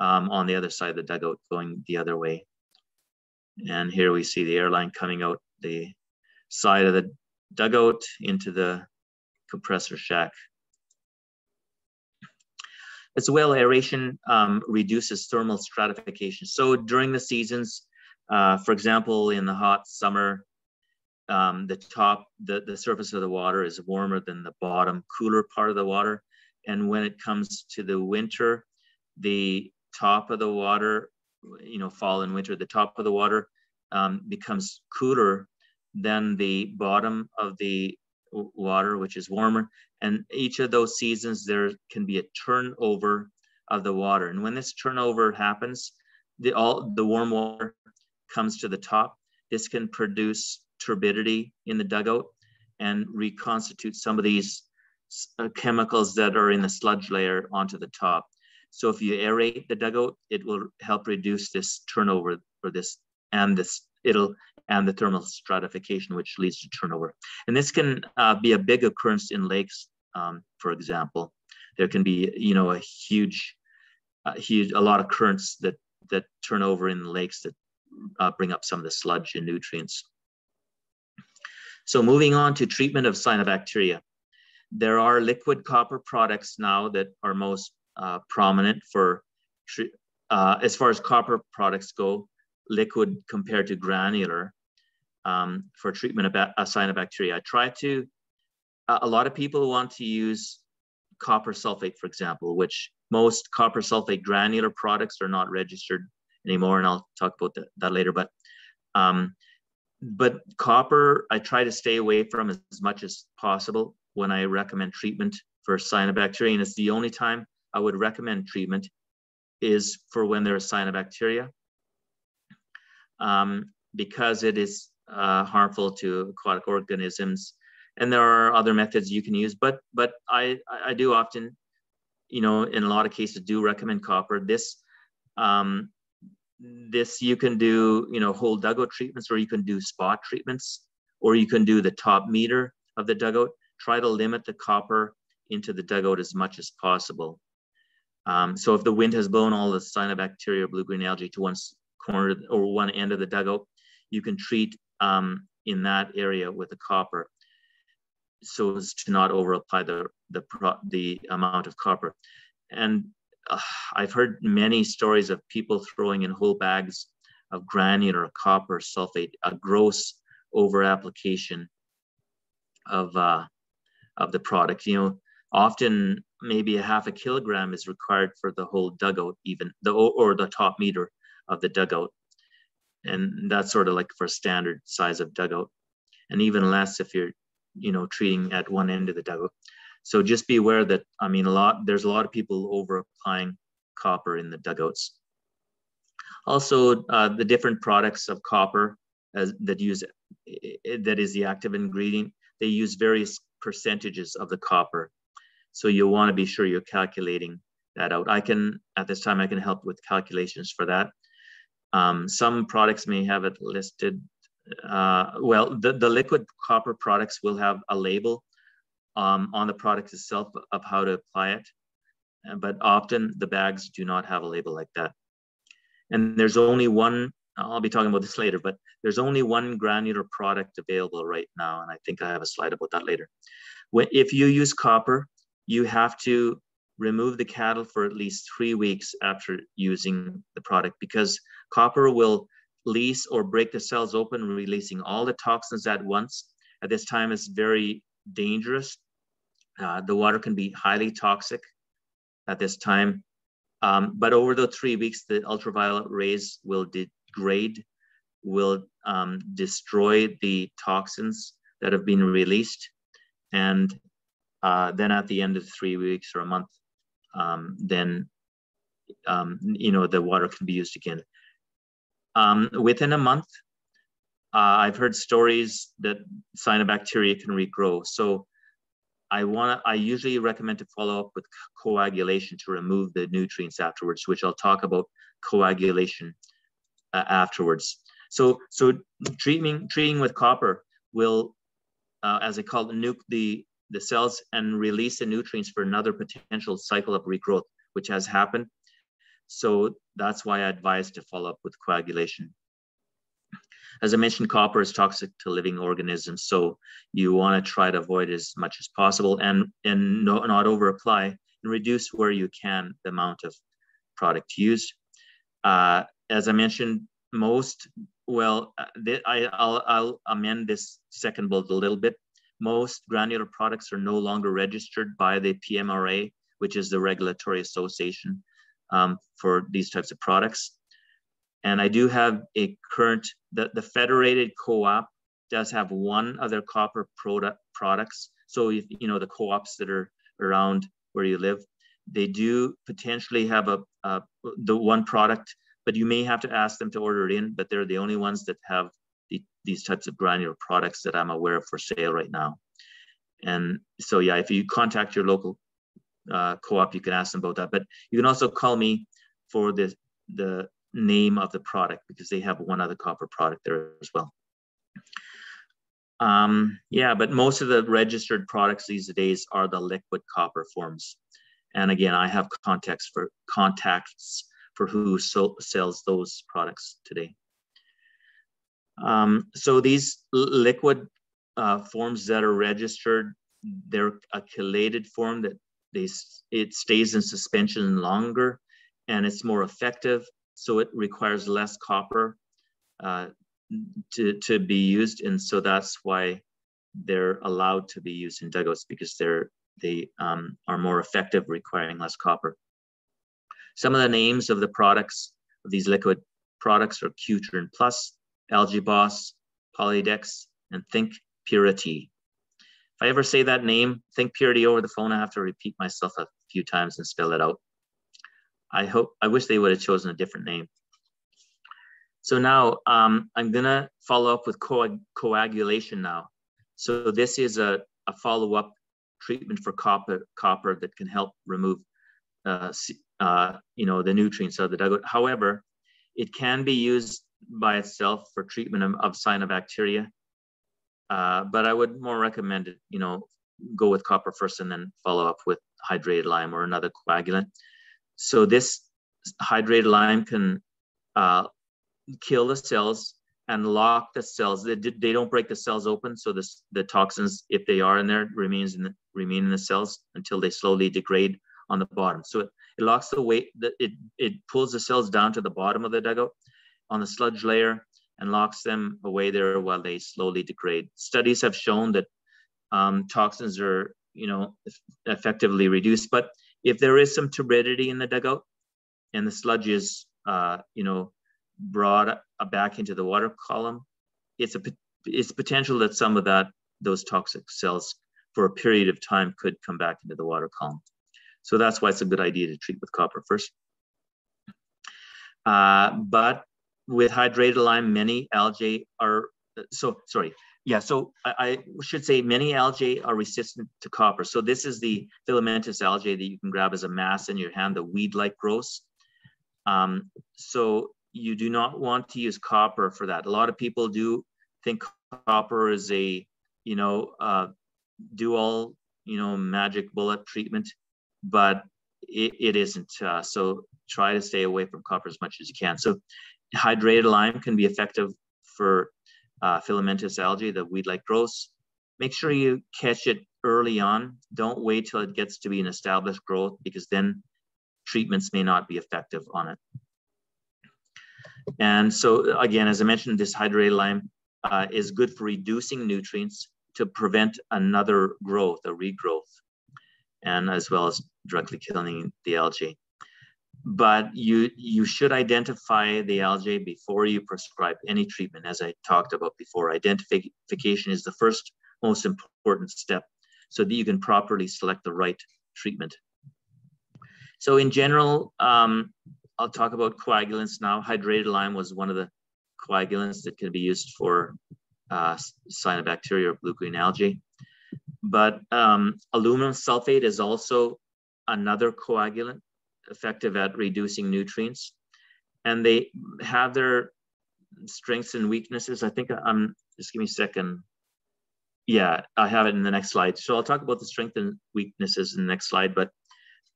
[SPEAKER 2] um, on the other side of the dugout going the other way. And here we see the airline coming out the side of the dugout into the compressor shack. As well, aeration um, reduces thermal stratification. So during the seasons, uh, for example, in the hot summer, um, the top, the, the surface of the water is warmer than the bottom, cooler part of the water. And when it comes to the winter, the top of the water, you know, fall and winter, the top of the water um, becomes cooler than the bottom of the water, which is warmer. And each of those seasons, there can be a turnover of the water. And when this turnover happens, the, all, the warm water comes to the top. This can produce turbidity in the dugout and reconstitute some of these uh, chemicals that are in the sludge layer onto the top. So if you aerate the dugout, it will help reduce this turnover or this and this and the thermal stratification, which leads to turnover. And this can uh, be a big occurrence in lakes, um, for example. There can be, you know, a huge, uh, huge, a lot of currents that that turn over in lakes that uh, bring up some of the sludge and nutrients. So moving on to treatment of cyanobacteria. There are liquid copper products now that are most uh, prominent for, uh, as far as copper products go, liquid compared to granular um, for treatment of a cyanobacteria. I try to, a lot of people want to use copper sulfate, for example, which most copper sulfate granular products are not registered anymore, and I'll talk about that, that later. But um, but copper, I try to stay away from as, as much as possible when I recommend treatment for cyanobacteria, and it's the only time I would recommend treatment is for when there's cyanobacteria um, because it is uh, harmful to aquatic organisms. and there are other methods you can use, but but I I do often, you know, in a lot of cases do recommend copper. This um, this you can do, you know, whole dugout treatments, or you can do spot treatments, or you can do the top meter of the dugout. Try to limit the copper into the dugout as much as possible. Um, so if the wind has blown all the cyanobacteria, blue-green algae to one corner or one end of the dugout, you can treat um, in that area with the copper so as to not over apply the, the, the amount of copper. And uh, I've heard many stories of people throwing in whole bags of granular copper sulfate, a gross over application of, uh, of the product. You know, often maybe a half a kilogram is required for the whole dugout, even the or the top meter of the dugout. And that's sort of like for standard size of dugout. And even less if you're, you know, treating at one end of the dugout. So just be aware that, I mean, a lot, there's a lot of people over applying copper in the dugouts. Also, uh, the different products of copper as, that use, that is the active ingredient, they use various percentages of the copper. So you'll want to be sure you're calculating that out. I can, at this time, I can help with calculations for that. Um, some products may have it listed. Uh, well, the, the liquid copper products will have a label um, on the product itself of how to apply it. Uh, but often the bags do not have a label like that. And there's only one, I'll be talking about this later, but there's only one granular product available right now. And I think I have a slide about that later. When, if you use copper, you have to remove the cattle for at least three weeks after using the product because copper will lease or break the cells open, releasing all the toxins at once. At this time, it's very dangerous. Uh, the water can be highly toxic at this time. Um, but over the three weeks, the ultraviolet rays will degrade, will um, destroy the toxins that have been released. And uh, then at the end of three weeks or a month, um, then um, you know the water can be used again. Um, within a month, uh, I've heard stories that cyanobacteria can regrow. So I want I usually recommend to follow up with coagulation to remove the nutrients afterwards, which I'll talk about coagulation uh, afterwards. So so treating treating with copper will, uh, as I call it, nuke the the cells and release the nutrients for another potential cycle of regrowth, which has happened. So that's why I advise to follow up with coagulation. As I mentioned, copper is toxic to living organisms, so you want to try to avoid as much as possible and, and no, not over apply and reduce where you can the amount of product used. Uh, as I mentioned, most, well, uh, I, I'll, I'll amend this second bullet a little bit most granular products are no longer registered by the PMRA, which is the regulatory association um, for these types of products. And I do have a current, the, the federated co-op does have one other copper product products. So, if, you know, the co-ops that are around where you live, they do potentially have a, a, the one product, but you may have to ask them to order it in, but they're the only ones that have these types of granular products that I'm aware of for sale right now. And so, yeah, if you contact your local uh, co-op, you can ask them about that. But you can also call me for the, the name of the product because they have one other copper product there as well. Um, yeah, but most of the registered products these days are the liquid copper forms. And again, I have contacts for contacts for who so, sells those products today. Um, so these liquid uh, forms that are registered, they're a chelated form that they it stays in suspension longer and it's more effective. So it requires less copper uh, to, to be used. And so that's why they're allowed to be used in dugouts because they're, they um, are more effective, requiring less copper. Some of the names of the products of these liquid products are Cutrine-Plus, Algae Boss, Polydex, and Think Purity. If I ever say that name, Think Purity over the phone, I have to repeat myself a few times and spell it out. I hope, I wish they would have chosen a different name. So now um, I'm gonna follow up with co coagulation now. So this is a, a follow-up treatment for copper, copper that can help remove, uh, uh, you know, the nutrients out of the dugout. However, it can be used by itself for treatment of, of cyanobacteria, uh, but I would more recommend you know, go with copper first and then follow up with hydrated lime or another coagulant. So this hydrated lime can uh, kill the cells and lock the cells. They, they don't break the cells open, so this, the toxins, if they are in there, remains in the, remain in the cells until they slowly degrade on the bottom. So it, it locks the weight, it, it pulls the cells down to the bottom of the dugout on the sludge layer and locks them away there while they slowly degrade. Studies have shown that um, toxins are, you know, effectively reduced. But if there is some turbidity in the dugout and the sludge is, uh, you know, brought back into the water column, it's a it's potential that some of that those toxic cells for a period of time could come back into the water column. So that's why it's a good idea to treat with copper first. Uh, but with hydrated lime, many algae are, so sorry, yeah, so I, I, should say many algae are resistant to copper. So this is the filamentous algae that you can grab as a mass in your hand, the weed-like growths. Um, so you do not want to use copper for that. A lot of people do think copper is a, you know, uh, do all, you know, magic bullet treatment, but it, it isn't. Uh, so try to stay away from copper as much as you can. So hydrated lime can be effective for uh, filamentous algae, the weed-like growths. Make sure you catch it early on. Don't wait till it gets to be an established growth because then treatments may not be effective on it. And so again, as I mentioned, this hydrated lime uh, is good for reducing nutrients to prevent another growth, a regrowth, and as well as directly killing the algae but you you should identify the algae before you prescribe any treatment as i talked about before. Identification is the first most important step so that you can properly select the right treatment. So in general um, i'll talk about coagulants now. Hydrated lime was one of the coagulants that can be used for uh, cyanobacteria or blue-green algae. But um, aluminum sulfate is also another coagulant effective at reducing nutrients. And they have their strengths and weaknesses. I think I'm, just give me a second. Yeah, I have it in the next slide. So I'll talk about the strengths and weaknesses in the next slide. But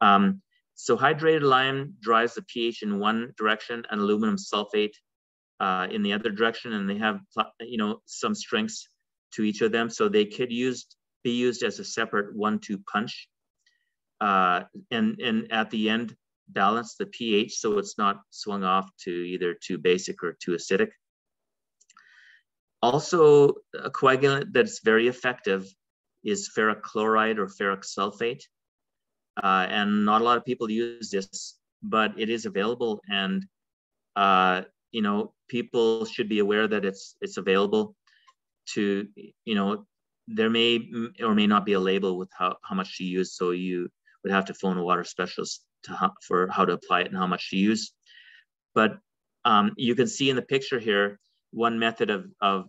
[SPEAKER 2] um, so hydrated lime drives the pH in one direction and aluminum sulfate uh, in the other direction. And they have, you know, some strengths to each of them. So they could use be used as a separate one-two punch. Uh, and, and at the end, balance the pH so it's not swung off to either too basic or too acidic. Also, a coagulant that's very effective is ferric chloride or ferric sulfate. Uh, and not a lot of people use this, but it is available. And, uh, you know, people should be aware that it's, it's available to, you know, there may or may not be a label with how, how much to use. So you would have to phone a water specialist to how, for how to apply it and how much to use. But um, you can see in the picture here, one method of, of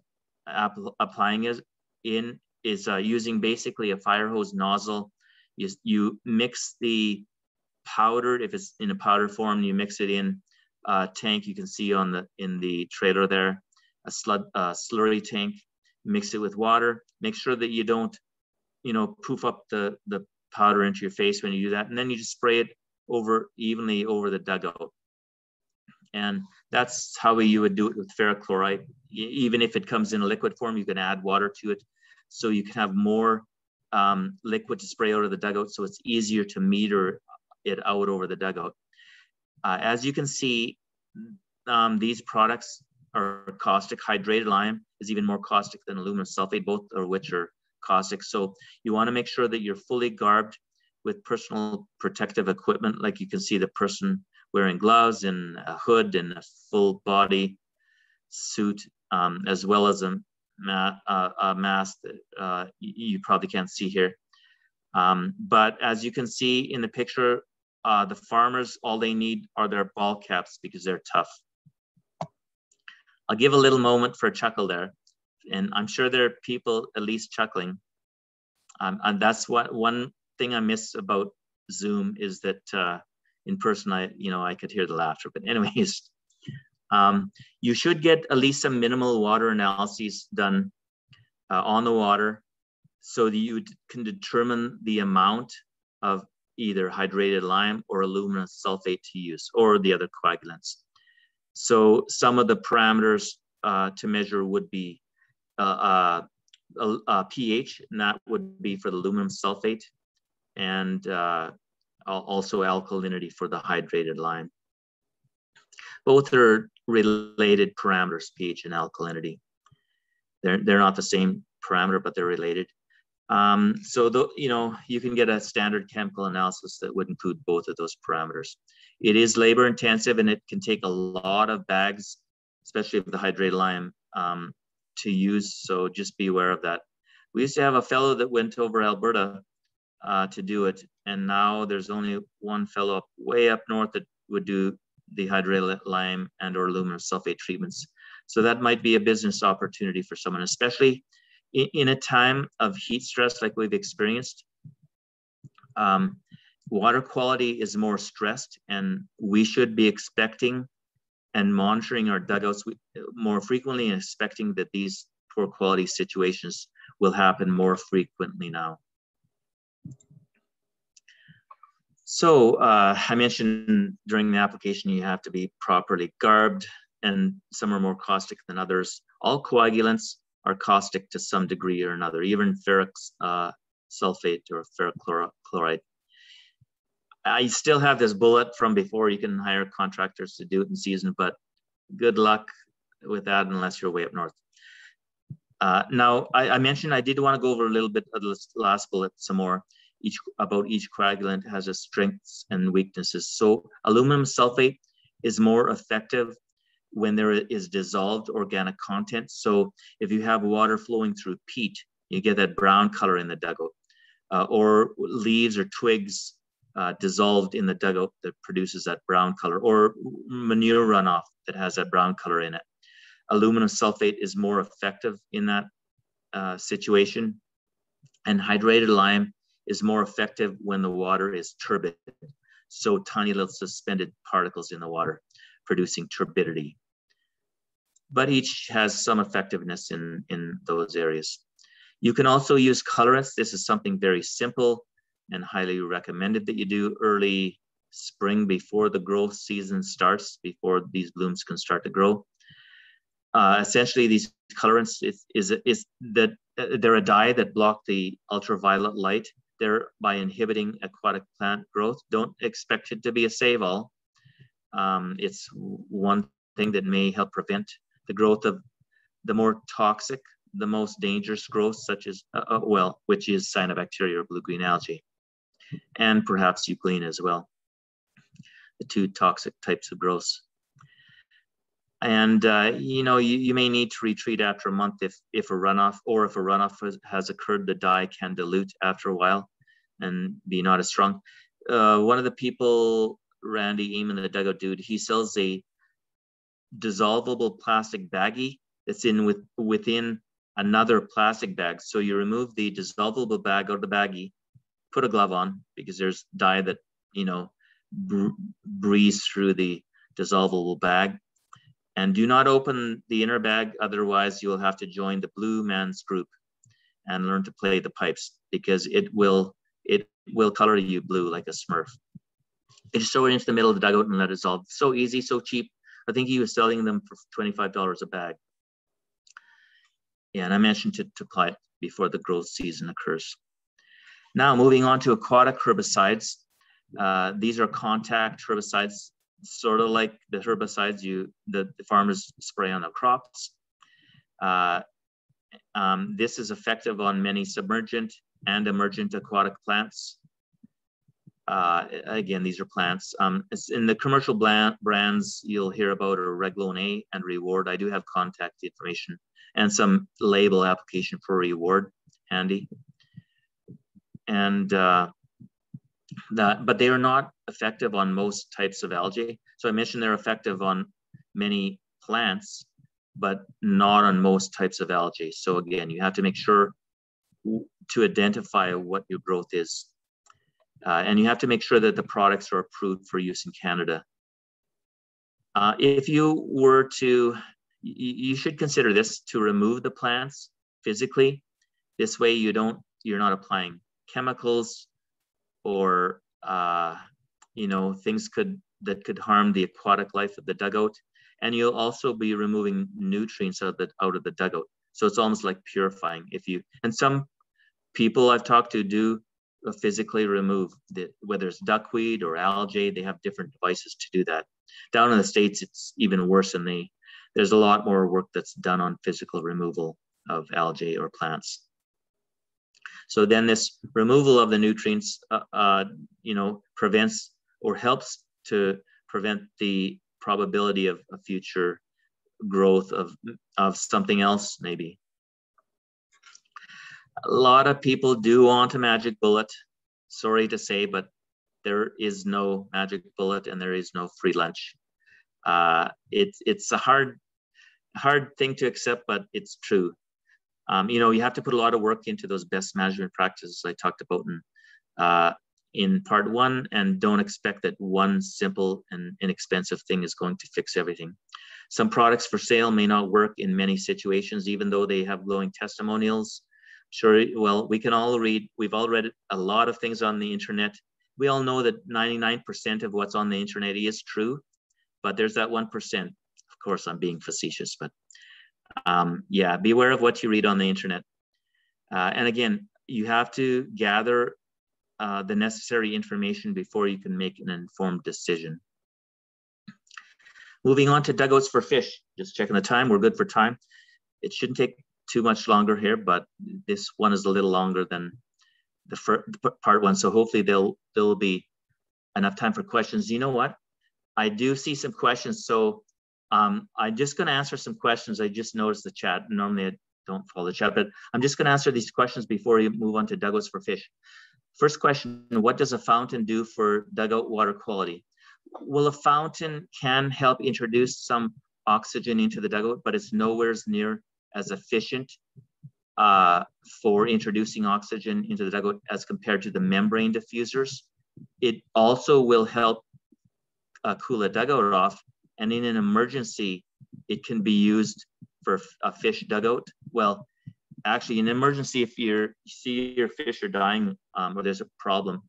[SPEAKER 2] applying it in is uh, using basically a fire hose nozzle. You, you mix the powdered, if it's in a powder form, you mix it in a tank you can see on the in the trailer there, a slud, slurry tank, mix it with water, make sure that you don't, you know, poof up the, the powder into your face when you do that. And then you just spray it over evenly over the dugout. And that's how you would do it with ferric chloride. Even if it comes in a liquid form, you can add water to it. So you can have more um, liquid to spray out of the dugout. So it's easier to meter it out over the dugout. Uh, as you can see, um, these products are caustic. Hydrated lime is even more caustic than aluminum sulfate, both of which are caustic. So you want to make sure that you're fully garbed with personal protective equipment, like you can see the person wearing gloves and a hood and a full body suit, um, as well as a, ma uh, a mask that uh, you probably can't see here. Um, but as you can see in the picture, uh, the farmers, all they need are their ball caps because they're tough. I'll give a little moment for a chuckle there. and I'm sure there are people at least chuckling. Um, and that's what one thing I miss about Zoom is that uh, in person, I you know I could hear the laughter. But anyways, um, you should get at least some minimal water analyses done uh, on the water so that you can determine the amount of either hydrated lime or aluminum sulfate to use or the other coagulants. So some of the parameters uh, to measure would be uh, uh, pH, and that would be for the aluminum sulfate, and uh, also alkalinity for the hydrated lime. Both are related parameters, pH and alkalinity. They're, they're not the same parameter, but they're related. Um, so, the, you know, you can get a standard chemical analysis that would include both of those parameters. It is labor intensive and it can take a lot of bags, especially of the hydrated lime, um, to use. So just be aware of that. We used to have a fellow that went over Alberta uh, to do it. And now there's only one fellow up way up north that would do the hydrated lime and or aluminum sulfate treatments. So that might be a business opportunity for someone, especially in, in a time of heat stress like we've experienced. Um, water quality is more stressed and we should be expecting and monitoring our dugouts more frequently and expecting that these poor quality situations will happen more frequently now. So uh, I mentioned during the application, you have to be properly garbed and some are more caustic than others. All coagulants are caustic to some degree or another, even ferric uh, sulfate or ferric chloride. I still have this bullet from before. You can hire contractors to do it in season, but good luck with that unless you're way up north. Uh, now, I, I, mentioned I did want to go over a little bit of the last bullet some more each about each coagulant has its strengths and weaknesses. So aluminum sulfate is more effective when there is dissolved organic content. So if you have water flowing through peat, you get that brown color in the dugout, uh, or leaves or twigs uh, dissolved in the dugout that produces that brown color, or manure runoff that has that brown color in it. Aluminum sulfate is more effective in that uh, situation. And hydrated lime is more effective when the water is turbid. So tiny little suspended particles in the water producing turbidity. But each has some effectiveness in, in those areas. You can also use colorants. This is something very simple and highly recommended that you do early spring before the growth season starts, before these blooms can start to grow. Uh, essentially, these colorants is, is, is that uh, they're a dye that block the ultraviolet light thereby inhibiting aquatic plant growth. Don't expect it to be a save-all. Um, it's one thing that may help prevent the growth of the more toxic, the most dangerous growth, such as, uh, uh, well, which is cyanobacteria or blue-green algae, and perhaps euglena as well, the two toxic types of growths. And uh, you know, you, you may need to retreat after a month if if a runoff or if a runoff has occurred, the dye can dilute after a while and be not as strong. Uh, one of the people, Randy Eamon, the dugout dude, he sells a dissolvable plastic baggie that's in with within another plastic bag. So you remove the dissolvable bag out of the baggie, put a glove on because there's dye that you know br- through the dissolvable bag. And do not open the inner bag, otherwise you'll have to join the Blue Man's group and learn to play the pipes because it will it will color you blue like a smurf. You just throw it into the middle of the dugout and let it dissolve. So easy, so cheap. I think he was selling them for $25 a bag. Yeah, and I mentioned to, to apply it before the growth season occurs. Now moving on to aquatic herbicides. Uh, these are contact herbicides, sort of like the herbicides you the, the farmers spray on their crops. Uh, um, this is effective on many submergent and emergent aquatic plants. Uh, again, these are plants. Um, in the commercial brands, you'll hear about a Reglone and Reward. I do have contact information and some label application for Reward handy. And uh, that, but they are not effective on most types of algae. So I mentioned they're effective on many plants, but not on most types of algae. So again, you have to make sure to identify what your growth is. Uh, and you have to make sure that the products are approved for use in Canada. Uh, if you were to, you should consider this to remove the plants physically. This way you don't, you're not applying chemicals or, uh, you know, things could that could harm the aquatic life of the dugout. And you'll also be removing nutrients out of the, out of the dugout. So it's almost like purifying. If you, and some people I've talked to do physically remove the, whether it's duckweed or algae, they have different devices to do that. Down in the States, it's even worse and they, there's a lot more work that's done on physical removal of algae or plants. So then this removal of the nutrients, uh, uh, you know, prevents or helps to prevent the probability of a future growth of, of something else maybe. A lot of people do want a magic bullet. Sorry to say, but there is no magic bullet and there is no free lunch. Uh, it's it's a hard hard thing to accept, but it's true. Um, you know, you have to put a lot of work into those best management practices I talked about in uh, in part one, and don't expect that one simple and inexpensive thing is going to fix everything. Some products for sale may not work in many situations, even though they have glowing testimonials. Sure, well, we can all read, we've all read a lot of things on the internet. We all know that 99% of what's on the internet is true, but there's that 1%. Of course, I'm being facetious, but um, yeah, beware of what you read on the internet. Uh, and again, you have to gather uh, the necessary information before you can make an informed decision. Moving on to dugouts for fish. Just checking the time, we're good for time. It shouldn't take too much longer here, but this one is a little longer than the first part one. So hopefully there'll, there'll be enough time for questions. You know what? I do see some questions. So um, I'm just gonna answer some questions. I just noticed the chat. Normally I don't follow the chat, but I'm just gonna answer these questions before you move on to dugouts for fish. First question, what does a fountain do for dugout water quality? Well, a fountain can help introduce some oxygen into the dugout, but it's nowhere near as efficient uh, for introducing oxygen into the dugout as compared to the membrane diffusers. It also will help uh, cool a dugout off, and in an emergency, it can be used for a fish dugout. Well, actually in an emergency, if you see your fish are dying um, or there's a problem,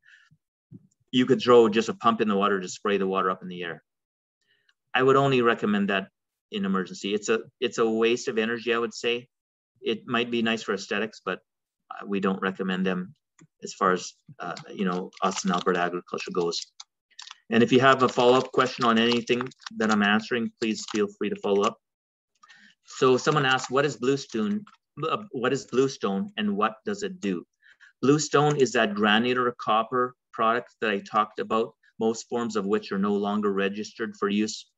[SPEAKER 2] you could throw just a pump in the water to spray the water up in the air. I would only recommend that in emergency. It's a it's a waste of energy, I would say. It might be nice for aesthetics, but uh, we don't recommend them as far as uh, you know us in Alberta agriculture goes. And if you have a follow-up question on anything that I'm answering, please feel free to follow up. So someone asked, what is bluestone? Uh, what is bluestone and what does it do? Bluestone is that granular copper product that I talked about, most forms of which are no longer registered for use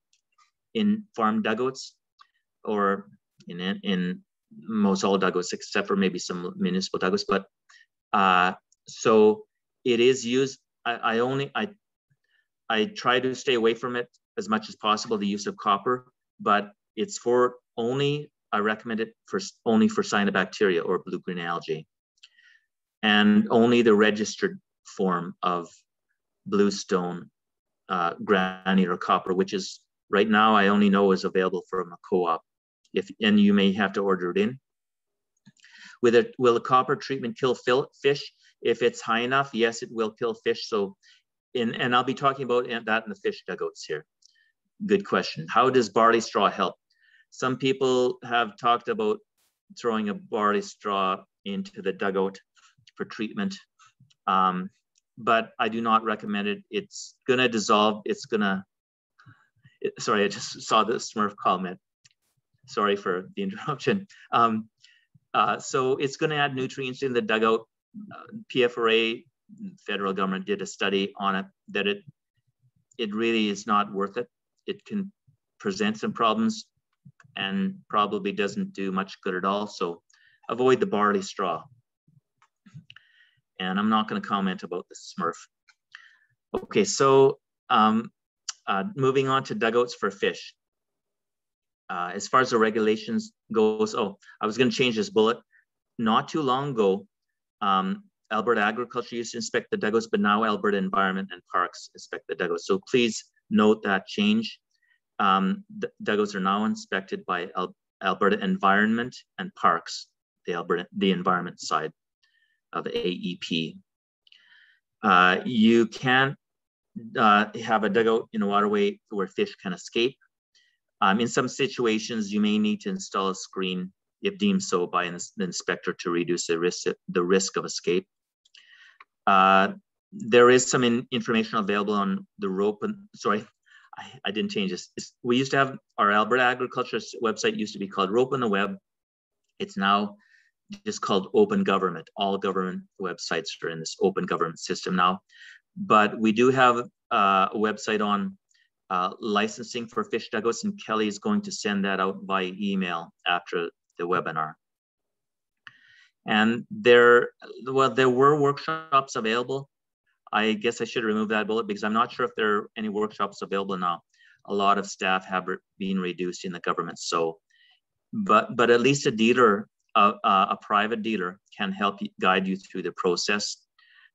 [SPEAKER 2] in farm dugouts or in, in most all dugouts, except for maybe some municipal dugouts. But uh, so it is used. I, I only I I try to stay away from it as much as possible. The use of copper, but it's for only I recommend it for only for cyanobacteria or blue-green algae, and only the registered form of bluestone uh, or copper, which is right now I only know is available from a co-op. If and you may have to order it in. With it, will a copper treatment kill fish? If it's high enough, yes, it will kill fish. So, in and I'll be talking about that in the fish dugouts here. Good question. How does barley straw help? Some people have talked about throwing a barley straw into the dugout for treatment, um, but I do not recommend it. It's gonna dissolve. It's gonna. It, sorry, I just saw the Smurf comment. Sorry for the interruption. Um, uh, so it's going to add nutrients in the dugout. Uh, PFRA, federal government did a study on it that it it really is not worth it. It can present some problems and probably doesn't do much good at all. So avoid the barley straw. And I'm not going to comment about the Smurf. Okay, so um, uh, moving on to dugouts for fish. uh, as far as the regulations goes, oh, I was going to change this bullet. Not too long ago, um, Alberta Agriculture used to inspect the dugouts, but now Alberta Environment and Parks inspect the dugouts. So please note that change. Um, dugouts are now inspected by Al Alberta Environment and Parks, the Alberta the environment side of the AEP. Uh, you can uh, have a dugout in a waterway where fish can escape. Um, in some situations, you may need to install a screen if deemed so by an, the inspector to reduce the risk, the risk of escape. Uh, there is some in, information available on the rope and sorry, I, I didn't change this. It's, we used to have our Alberta Agriculture website used to be called Ropin' the Web. It's now just called Open Government. All government websites are in this open government system now. But we do have uh, a website on uh, licensing for fish dugouts, and Kelly is going to send that out by email after the webinar. And there, well, there were workshops available. I guess I should remove that bullet because I'm not sure if there are any workshops available now. A lot of staff have been reduced in the government. So, but but at least a dealer, a, a private dealer, can help guide you through the process.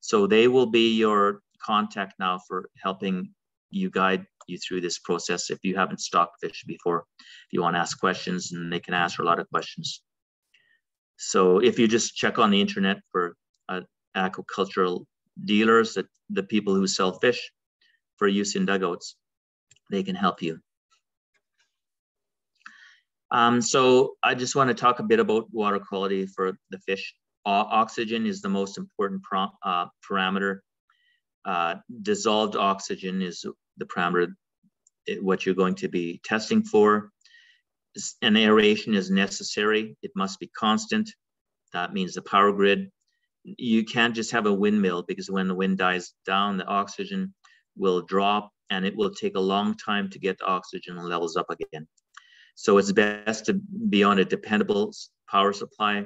[SPEAKER 2] So they will be your contact now for helping you guide you through this process if you haven't stocked fish before. If you want to ask questions, and they can answer a lot of questions. So if you just check on the internet for uh, aquacultural dealers, that the people who sell fish for use in dugouts, they can help you. Um, so I just want to talk a bit about water quality for the fish. Oxygen is the most important uh, parameter. Uh, dissolved oxygen is the parameter what you're going to be testing for. An aeration is necessary. It must be constant. That means the power grid you can't just have a windmill because when the wind dies down, the oxygen will drop and it will take a long time to get the oxygen levels up again. So it's best to be on a dependable power supply,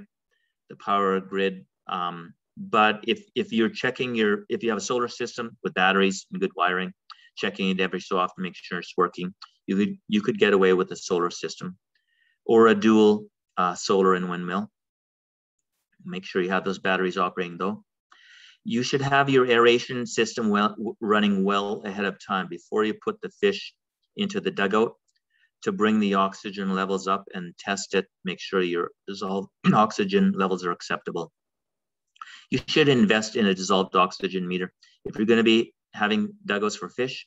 [SPEAKER 2] the power grid. Um, but if, if you're checking your, if you have a solar system with batteries and good wiring, checking it every so often, make sure it's working, you could, you could get away with a solar system or a dual uh, solar and windmill. Make sure you have those batteries operating though. You should have your aeration system well, running well ahead of time before you put the fish into the dugout to bring the oxygen levels up and test it, make sure your dissolved oxygen levels are acceptable. You should invest in a dissolved oxygen meter. If you're gonna be having dugouts for fish,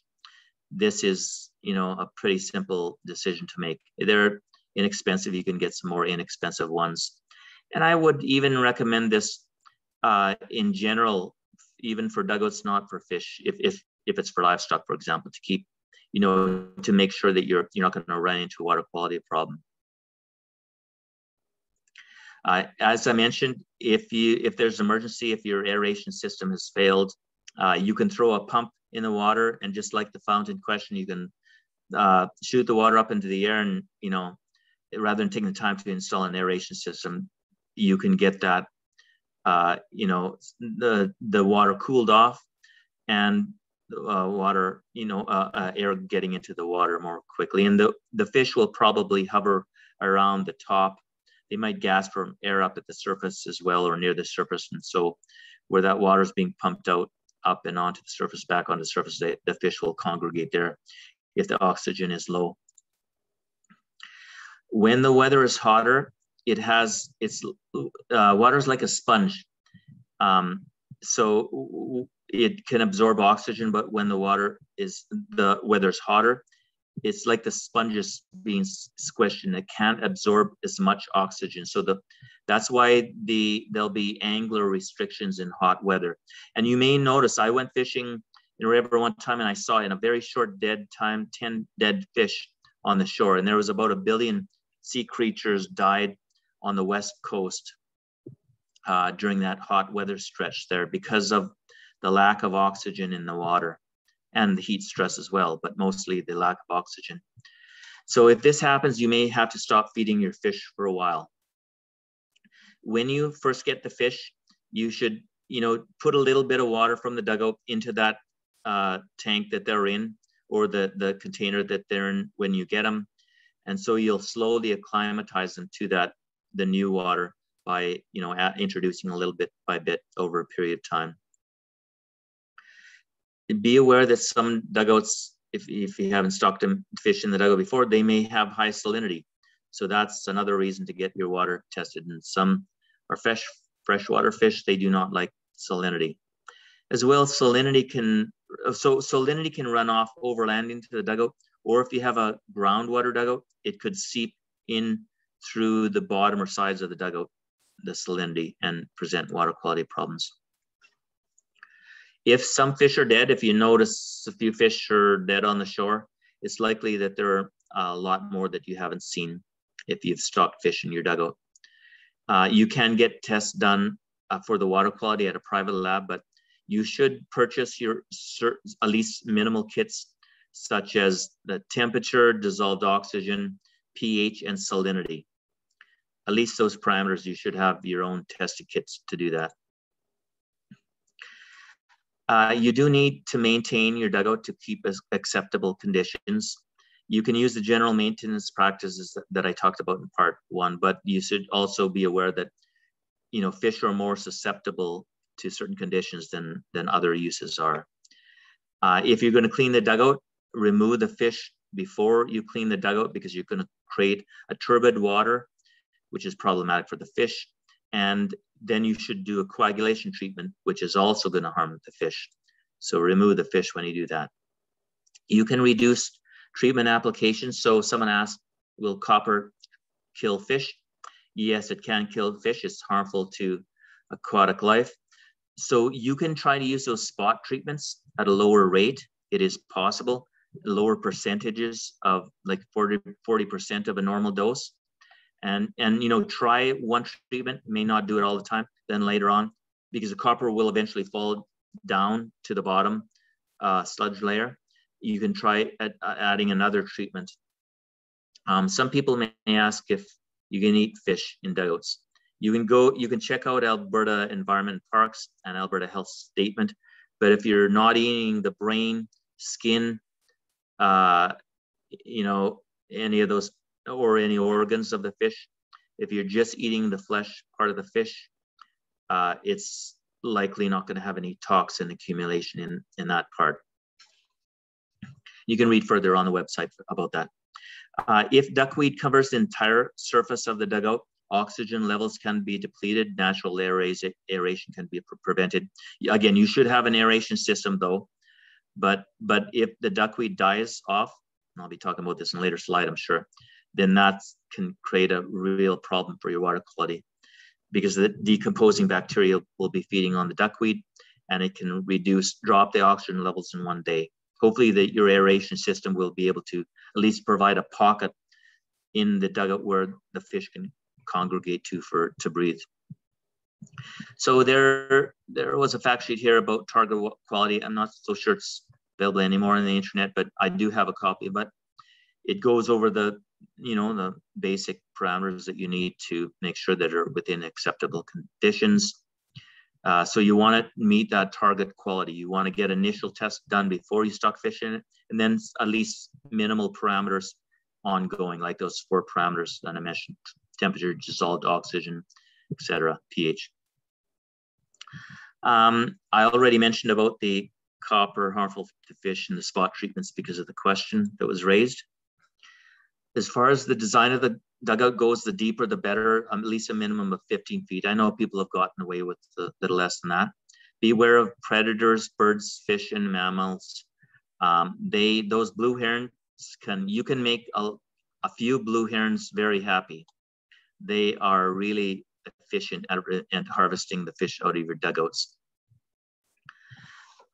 [SPEAKER 2] this is you know a pretty simple decision to make. They're inexpensive. You can get some more inexpensive ones and I would even recommend this uh, in general, even for dugouts, not for fish, if, if, if it's for livestock, for example, to keep, you know, to make sure that you're, you're not going to run into a water quality problem. Uh, as I mentioned, if you if there's an emergency, if your aeration system has failed, uh, you can throw a pump in the water, and just like the fountain question, you can uh, shoot the water up into the air, and you know, rather than taking the time to install an aeration system, you can get that, uh, you know, the the water cooled off, and uh, water, you know, uh, air getting into the water more quickly, and the the fish will probably hover around the top. They might gasp for air up at the surface as well, or near the surface, and so where that water is being pumped out up and onto the surface, back onto the surface, they, the fish will congregate there if the oxygen is low. When the weather is hotter, it has its uh, water is like a sponge. Um, so it can absorb oxygen, but when the water is the weather's hotter, it's like the sponge is being squished and it can't absorb as much oxygen. So the that's why the there'll be angler restrictions in hot weather. And you may notice I went fishing in a river one time and I saw in a very short dead time 10 dead fish on the shore. And there was about a billion sea creatures died on the west coast uh, during that hot weather stretch there because of the lack of oxygen in the water and the heat stress as well, but mostly the lack of oxygen. So if this happens, you may have to stop feeding your fish for a while. When you first get the fish, you should, you know, put a little bit of water from the dugout into that uh, tank that they're in or the, the container that they're in when you get them And so you'll slowly acclimatize them to that, the new water by, you know, introducing a little bit by bit over a period of time. Be aware that some dugouts, if, if you haven't stocked them fish in the dugout before, they may have high salinity. So that's another reason to get your water tested. And some are fresh freshwater fish, they do not like salinity. As well, salinity can uh, so salinity can run off overland into the dugout, or if you have a groundwater dugout, it could seep in through the bottom or sides of the dugout, the salinity, and present water quality problems. If some fish are dead, if you notice a few fish are dead on the shore, it's likely that there are a lot more that you haven't seen if you've stocked fish in your dugout. Uh, you can get tests done uh, for the water quality at a private lab, but you should purchase your at least minimal kits such as the temperature, dissolved oxygen, pH, and salinity. At least those parameters, you should have your own tested kits to do that. Uh, you do need to maintain your dugout to keep acceptable conditions. You can use the general maintenance practices that, that I talked about in part one, but you should also be aware that you know fish are more susceptible to certain conditions than than other uses are. Uh, if you're going to clean the dugout, remove the fish before you clean the dugout because you're going to create a turbid water, which is problematic for the fish. And then you should do a coagulation treatment, which is also going to harm the fish. So remove the fish when you do that. You can reduce treatment applications. So someone asked, will copper kill fish? Yes, it can kill fish. It's harmful to aquatic life. So you can try to use those spot treatments at a lower rate. It is possible, lower percentages of like 40, 40% of a normal dose. And, and, you know, try one treatment, may not do it all the time. Then later on, because the copper will eventually fall down to the bottom uh, sludge layer, you can try at, uh, adding another treatment. Um, some people may ask if you can eat fish in dugouts. You can go, you can check out Alberta Environment Parks and Alberta Health Statement. But if you're not eating the brain, skin, uh, you know, any of those or any organs of the fish, if you're just eating the flesh part of the fish, uh, it's likely not going to have any toxin accumulation in, in that part. You can read further on the website about that. Uh, if duckweed covers the entire surface of the dugout, oxygen levels can be depleted, natural aeration can be prevented. Again, you should have an aeration system though, but, but if the duckweed dies off, I'll be talking about this in a later slide, I'm sure, then that can create a real problem for your water quality because the decomposing bacteria will be feeding on the duckweed and it can reduce, drop the oxygen levels in one day. Hopefully the, your aeration system will be able to at least provide a pocket in the dugout where the fish can congregate to for to breathe. So there, there was a fact sheet here about target quality. I'm not so sure it's available anymore on the internet, but I do have a copy. But it goes over the, you know, the basic parameters that you need to make sure that are within acceptable conditions. Uh, so you want to meet that target quality. You want to get initial tests done before you stock fish in it, and then at least minimal parameters ongoing, like those four parameters that I mentioned temperature, dissolved oxygen, etc., pH. Um, I already mentioned about the copper harmful to fish and the spot treatments because of the question that was raised. As far as the design of the dugout goes, the deeper the better, um, at least a minimum of 15 feet. I know people have gotten away with a little less than that. Beware of predators, birds, fish, and mammals. Um, they those blue herons can you can make a, a few blue herons very happy they are really efficient at, at harvesting the fish out of your dugouts.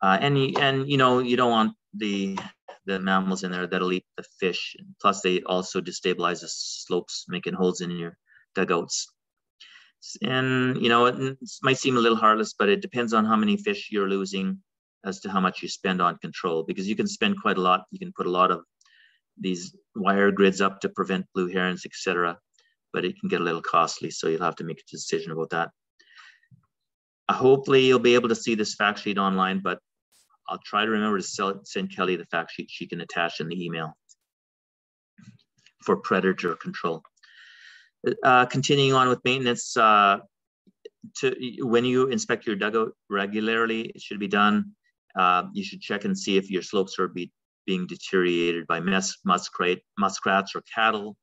[SPEAKER 2] Uh, and and you know you don't want the the mammals in there that'll eat the fish. Plus, they also destabilize the slopes, making holes in your dugouts. And you know it, might seem a little heartless, but it depends on how many fish you're losing as to how much you spend on control. Because you can spend quite a lot. You can put a lot of these wire grids up to prevent blue herons, etc but it can get a little costly. So you'll have to make a decision about that. Hopefully you'll be able to see this fact sheet online, but I'll try to remember to send Kelly the fact sheet she can attach in the email. for predator control. Uh, continuing on with maintenance, uh, to when you inspect your dugout regularly, it should be done. Uh, you should check and see if your slopes are be, being deteriorated by mus muskrat, muskrats or cattle,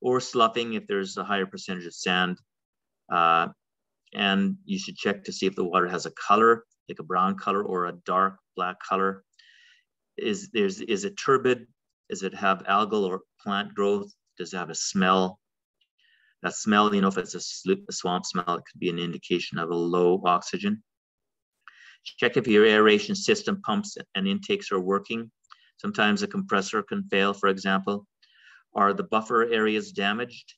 [SPEAKER 2] or sloughing if there's a higher percentage of sand. Uh, and you should check to see if the water has a color, like a brown color or a dark black color. Is there's is it turbid? Does it have algal or plant growth? Does it have a smell? That smell, you know, if it's a, swamp smell, it could be an indication of a low oxygen. Check if your aeration system pumps and intakes are working. Sometimes a compressor can fail, for example. Are the buffer areas damaged?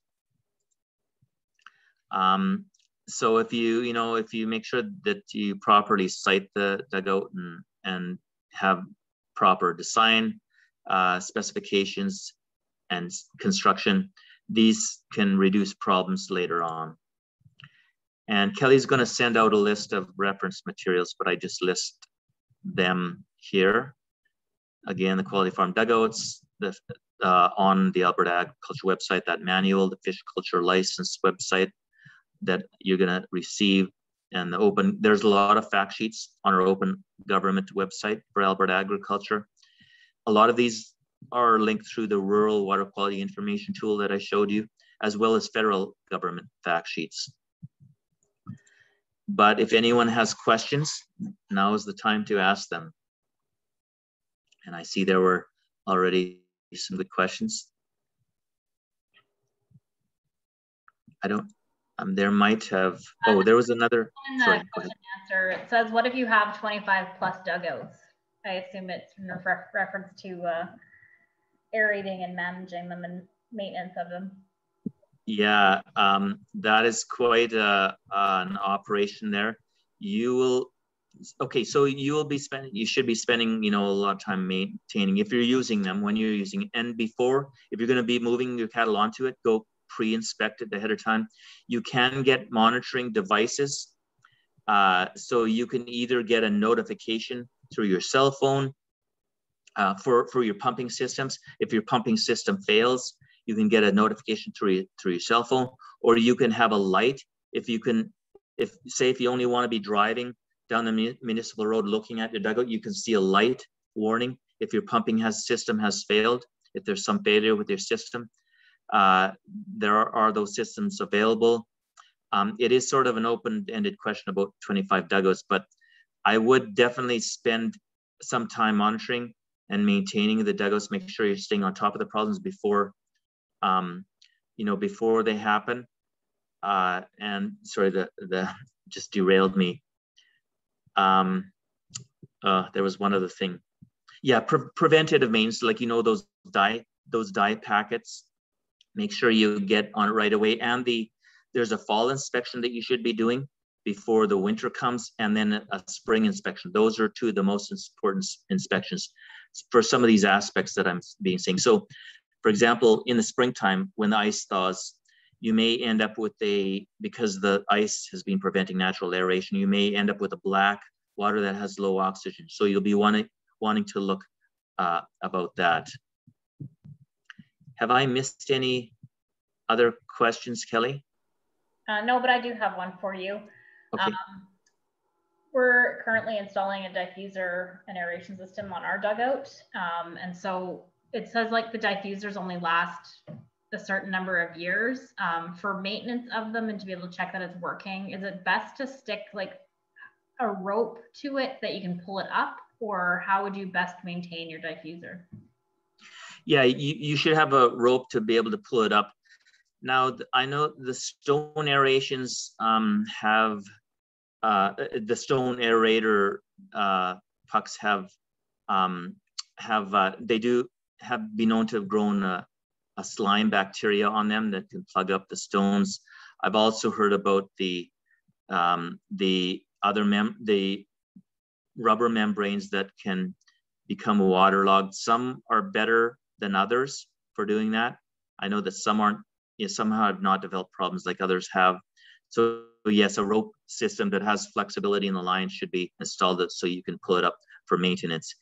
[SPEAKER 2] Um, so if you, you know, if you make sure that you properly site the dugout and, and have proper design, uh, specifications, and construction, these can reduce problems later on. And Kelly's going to send out a list of reference materials, but I just list them here. Again, the Quality Farm Dugouts, the, uh, on the Alberta Agriculture website, that manual, the fish culture license website that you're going to receive and the open, there's a lot of fact sheets on our open government website for Alberta Agriculture. A lot of these are linked through the rural water quality information tool that I showed you, as well as federal government fact sheets. But if anyone has questions, now is the time to ask them. And I see there were already some good questions. I don't, um, there might have, oh, there was another, sorry,
[SPEAKER 1] answer, it says, what if you have 25 plus dugouts? I assume it's in reference to uh, aerating and managing them and maintenance of them.
[SPEAKER 2] Yeah, um, that is quite a, an operation there. You will, okay, so you will be spending, you should be spending, you know, a lot of time maintaining if you're using them when you're using it. And before, if you're going to be moving your cattle onto it, go pre-inspect it ahead of time. You can get monitoring devices. Uh, so you can either get a notification through your cell phone uh, for, for your pumping systems. If your pumping system fails, you can get a notification through your, through your cell phone, or you can have a light. If you can, if say if you only want to be driving down the municipal road looking at your dugout, you can see a light warning if your pumping has system has failed, if there's some failure with your system. Uh, there are, are, those systems available. Um, it is sort of an open-ended question about 25 dugouts, but I would definitely spend some time monitoring and maintaining the dugouts, make sure you're staying on top of the problems before, um, you know, before they happen. Uh, and sorry, the, the just derailed me. Um, uh, there was one other thing. Yeah, pre preventative means like, you know, those dye, those dye packets, make sure you get on it right away. And the, there's a fall inspection that you should be doing before the winter comes and then a spring inspection. Those are two of the most important inspections for some of these aspects that I'm being saying. So, for example, in the springtime, when the ice thaws, you may end up with a, because the ice has been preventing natural aeration, you may end up with a black water that has low oxygen. So you'll be wanting, wanting to look uh, about that. Have I missed any other questions, Kelly?
[SPEAKER 1] Uh, no, but I do have one for you. Okay. Um, we're currently installing a diffuser and aeration system on our dugout. Um, and so it says like the diffusers only last a certain number of years um, for maintenance of them and to be able to check that it's working. Is it best to stick like a rope to it that you can pull it up or how would you best maintain your diffuser?
[SPEAKER 2] Yeah, you, you should have a rope to be able to pull it up. Now, I know the stone aerations um, have uh, the stone aerator uh, pucks have um, have uh, they do have been known to have grown a, a, slime bacteria on them that can plug up the stones. I've also heard about the um, the other mem the rubber membranes that can become waterlogged. Some are better than others for doing that. I know that some aren't, you know, some have not developed problems like others have. So yes, a rope system that has flexibility in the line should be installed so you can pull it up for maintenance.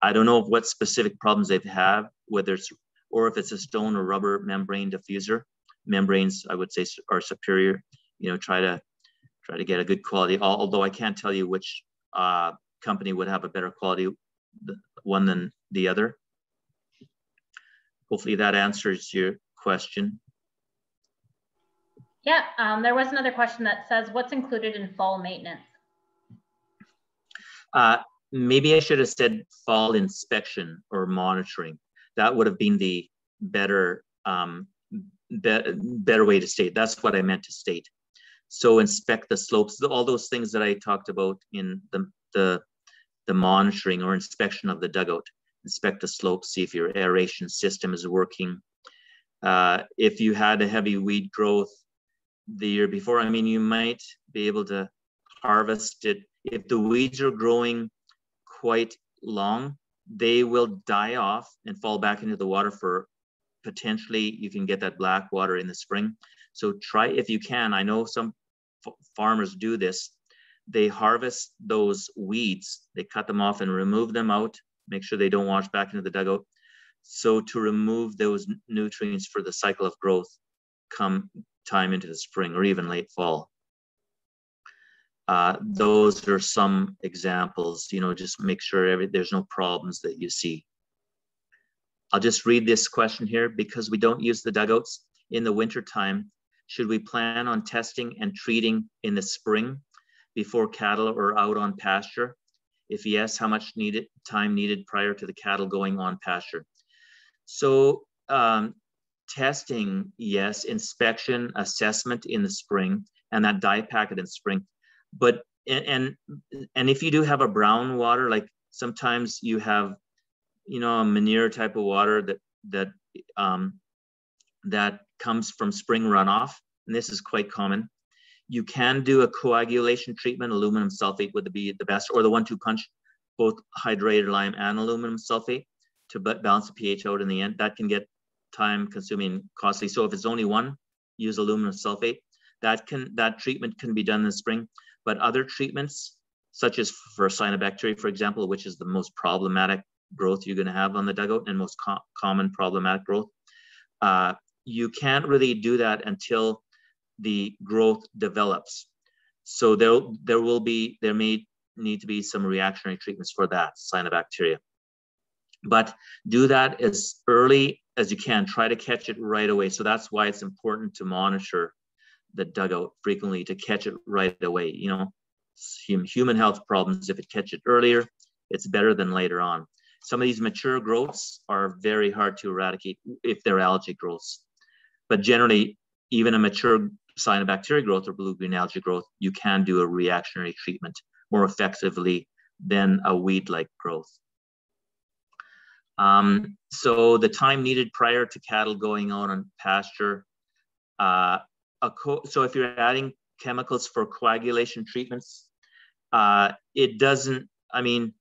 [SPEAKER 2] I don't know what specific problems they've had, whether it's or if it's a stone or rubber membrane diffuser. Membranes, I would say, are superior. You know, try to try to get a good quality. Although I can't tell you which uh, company would have a better quality one than the other. Hopefully that answers your question.
[SPEAKER 1] Yeah, um, there was another question that says, what's included in fall maintenance?
[SPEAKER 2] Uh, maybe I should have said fall inspection or monitoring. That would have been the better um, be better way to state. That's what I meant to state. So inspect the slopes, all those things that I talked about in the, the, the monitoring or inspection of the dugout. Inspect the slopes, see if your aeration system is working. Uh, if you had a heavy weed growth the year before, I mean, you might be able to harvest it. If the weeds are growing quite long, they will die off and fall back into the water for potentially you can get that black water in the spring. So try if you can. I know some farmers do this. They harvest those weeds, they cut them off and remove them out, make sure they don't wash back into the dugout. So to remove those nutrients for the cycle of growth come time into the spring or even late fall. Uh, those are some examples, you know, just make sure every, there's no problems that you see. I'll just read this question here because we don't use the dugouts in the winter time. Should we plan on testing and treating in the spring before cattle are out on pasture? If yes, how much needed time needed prior to the cattle going on pasture? So um, testing, yes, inspection, assessment in the spring, and that dye packet in spring. But and and, and if you do have a brown water, like sometimes you have, you know, a manure type of water that that um, that comes from spring runoff, and this is quite common. You can do a coagulation treatment. Aluminum sulfate would be the best, or the one-two punch, both hydrated lime and aluminum sulfate to balance the pH out in the end. That can get time consuming costly. So if it's only one, use aluminum sulfate. That can that treatment can be done in the spring. But other treatments, such as for cyanobacteria, for example, which is the most problematic growth you're going to have on the dugout and most co common problematic growth, uh, you can't really do that until the growth develops. So there, there will be, there may need to be some reactionary treatments for that cyanobacteria. But do that as early as you can. Try to catch it right away. So that's why it's important to monitor the dugout frequently to catch it right away. You know, human health problems, if it catch it earlier, it's better than later on. Some of these mature growths are very hard to eradicate if they're algae growths. But generally, even a mature cyanobacteria growth or blue-green algae growth, you can do a reactionary treatment more effectively than a weed-like growth. Um, so the time needed prior to cattle going out on pasture, uh, so if you're adding chemicals for coagulation treatments, uh, it doesn't, I mean,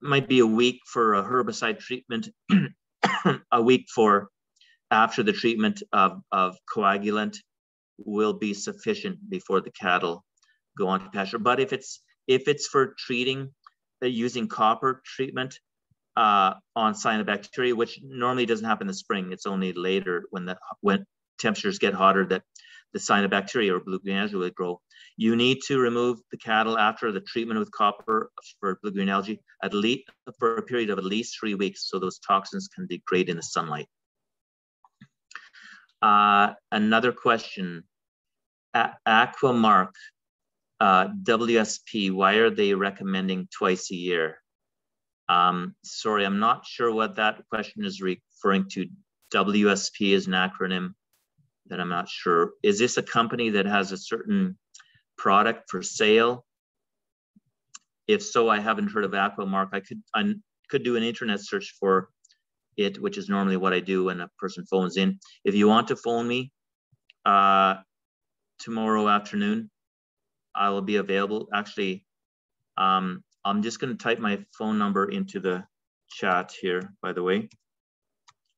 [SPEAKER 2] might be a week for a herbicide treatment, a week for after the treatment of, of coagulant will be sufficient before the cattle go on to pasture. But if it's if it's for treating uh, using copper treatment, uh, on cyanobacteria, which normally doesn't happen in the spring. It's only later when the when temperatures get hotter that the cyanobacteria or blue-green algae will grow. You need to remove the cattle after the treatment with copper for blue-green algae at least for a period of at least three weeks, so those toxins can degrade in the sunlight. Uh, another question, A Aquamark uh, WSP, why are they recommending twice a year? Um, sorry, I'm not sure what that question is referring to. WSP is an acronym that I'm not sure. Is this a company that has a certain product for sale? If so, I haven't heard of Aquamark. I could I could do an internet search for it, which is normally what I do when a person phones in. If you want to phone me uh, tomorrow afternoon, I will be available. Actually, um, I'm just going to type my phone number into the chat here, by the way.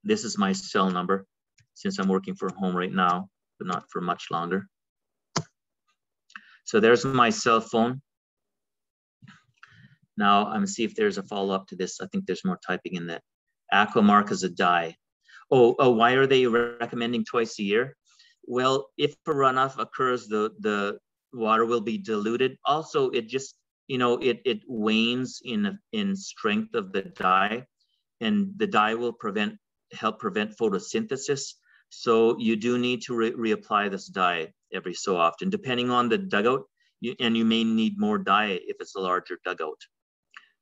[SPEAKER 2] This is my cell number since I'm working from home right now, but not for much longer. So there's my cell phone. Now I'm gonna see if there's a follow-up to this. I think there's more typing in that. Aquamark is a dye. Oh, oh, why are they recommending twice a year? Well, if a runoff occurs, the, the water will be diluted. Also, it just, you know, it, it wanes in, in strength of the dye and the dye will prevent, help prevent photosynthesis. So you do need to re reapply this dye every so often, depending on the dugout, you, and you may need more dye if it's a larger dugout.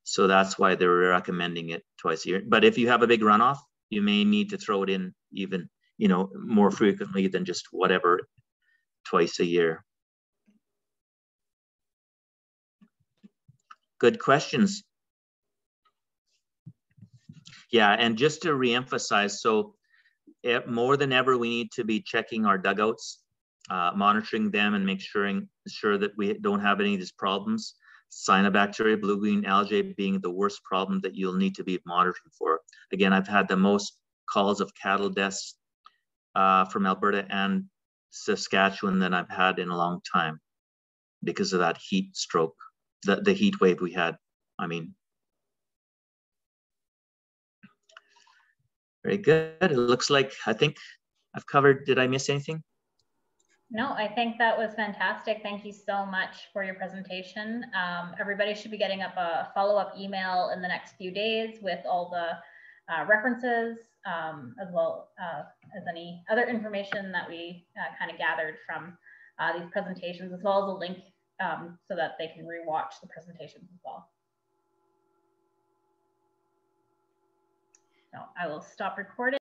[SPEAKER 2] So that's why they're recommending it twice a year. But if you have a big runoff, you may need to throw it in even, you know, more frequently than just whatever twice a year. Good questions. Yeah, and just to reemphasize, so more than ever, we need to be checking our dugouts, uh, monitoring them and make sure, sure that we don't have any of these problems. Cyanobacteria, blue-green algae being the worst problem that you'll need to be monitoring for. Again, I've had the most calls of cattle deaths uh, from Alberta and Saskatchewan than I've had in a long time because of that heat stroke, the, the heat wave we had. I mean, very good. It looks like, I think I've covered, did I miss anything?
[SPEAKER 1] No, I think that was fantastic. Thank you so much for your presentation. Um, everybody should be getting up a follow-up email in the next few days with all the uh, references, um, as well uh, as any other information that we uh, kind of gathered from uh, these presentations, as well as a link um, so that they can rewatch the presentations as well. So I will stop recording.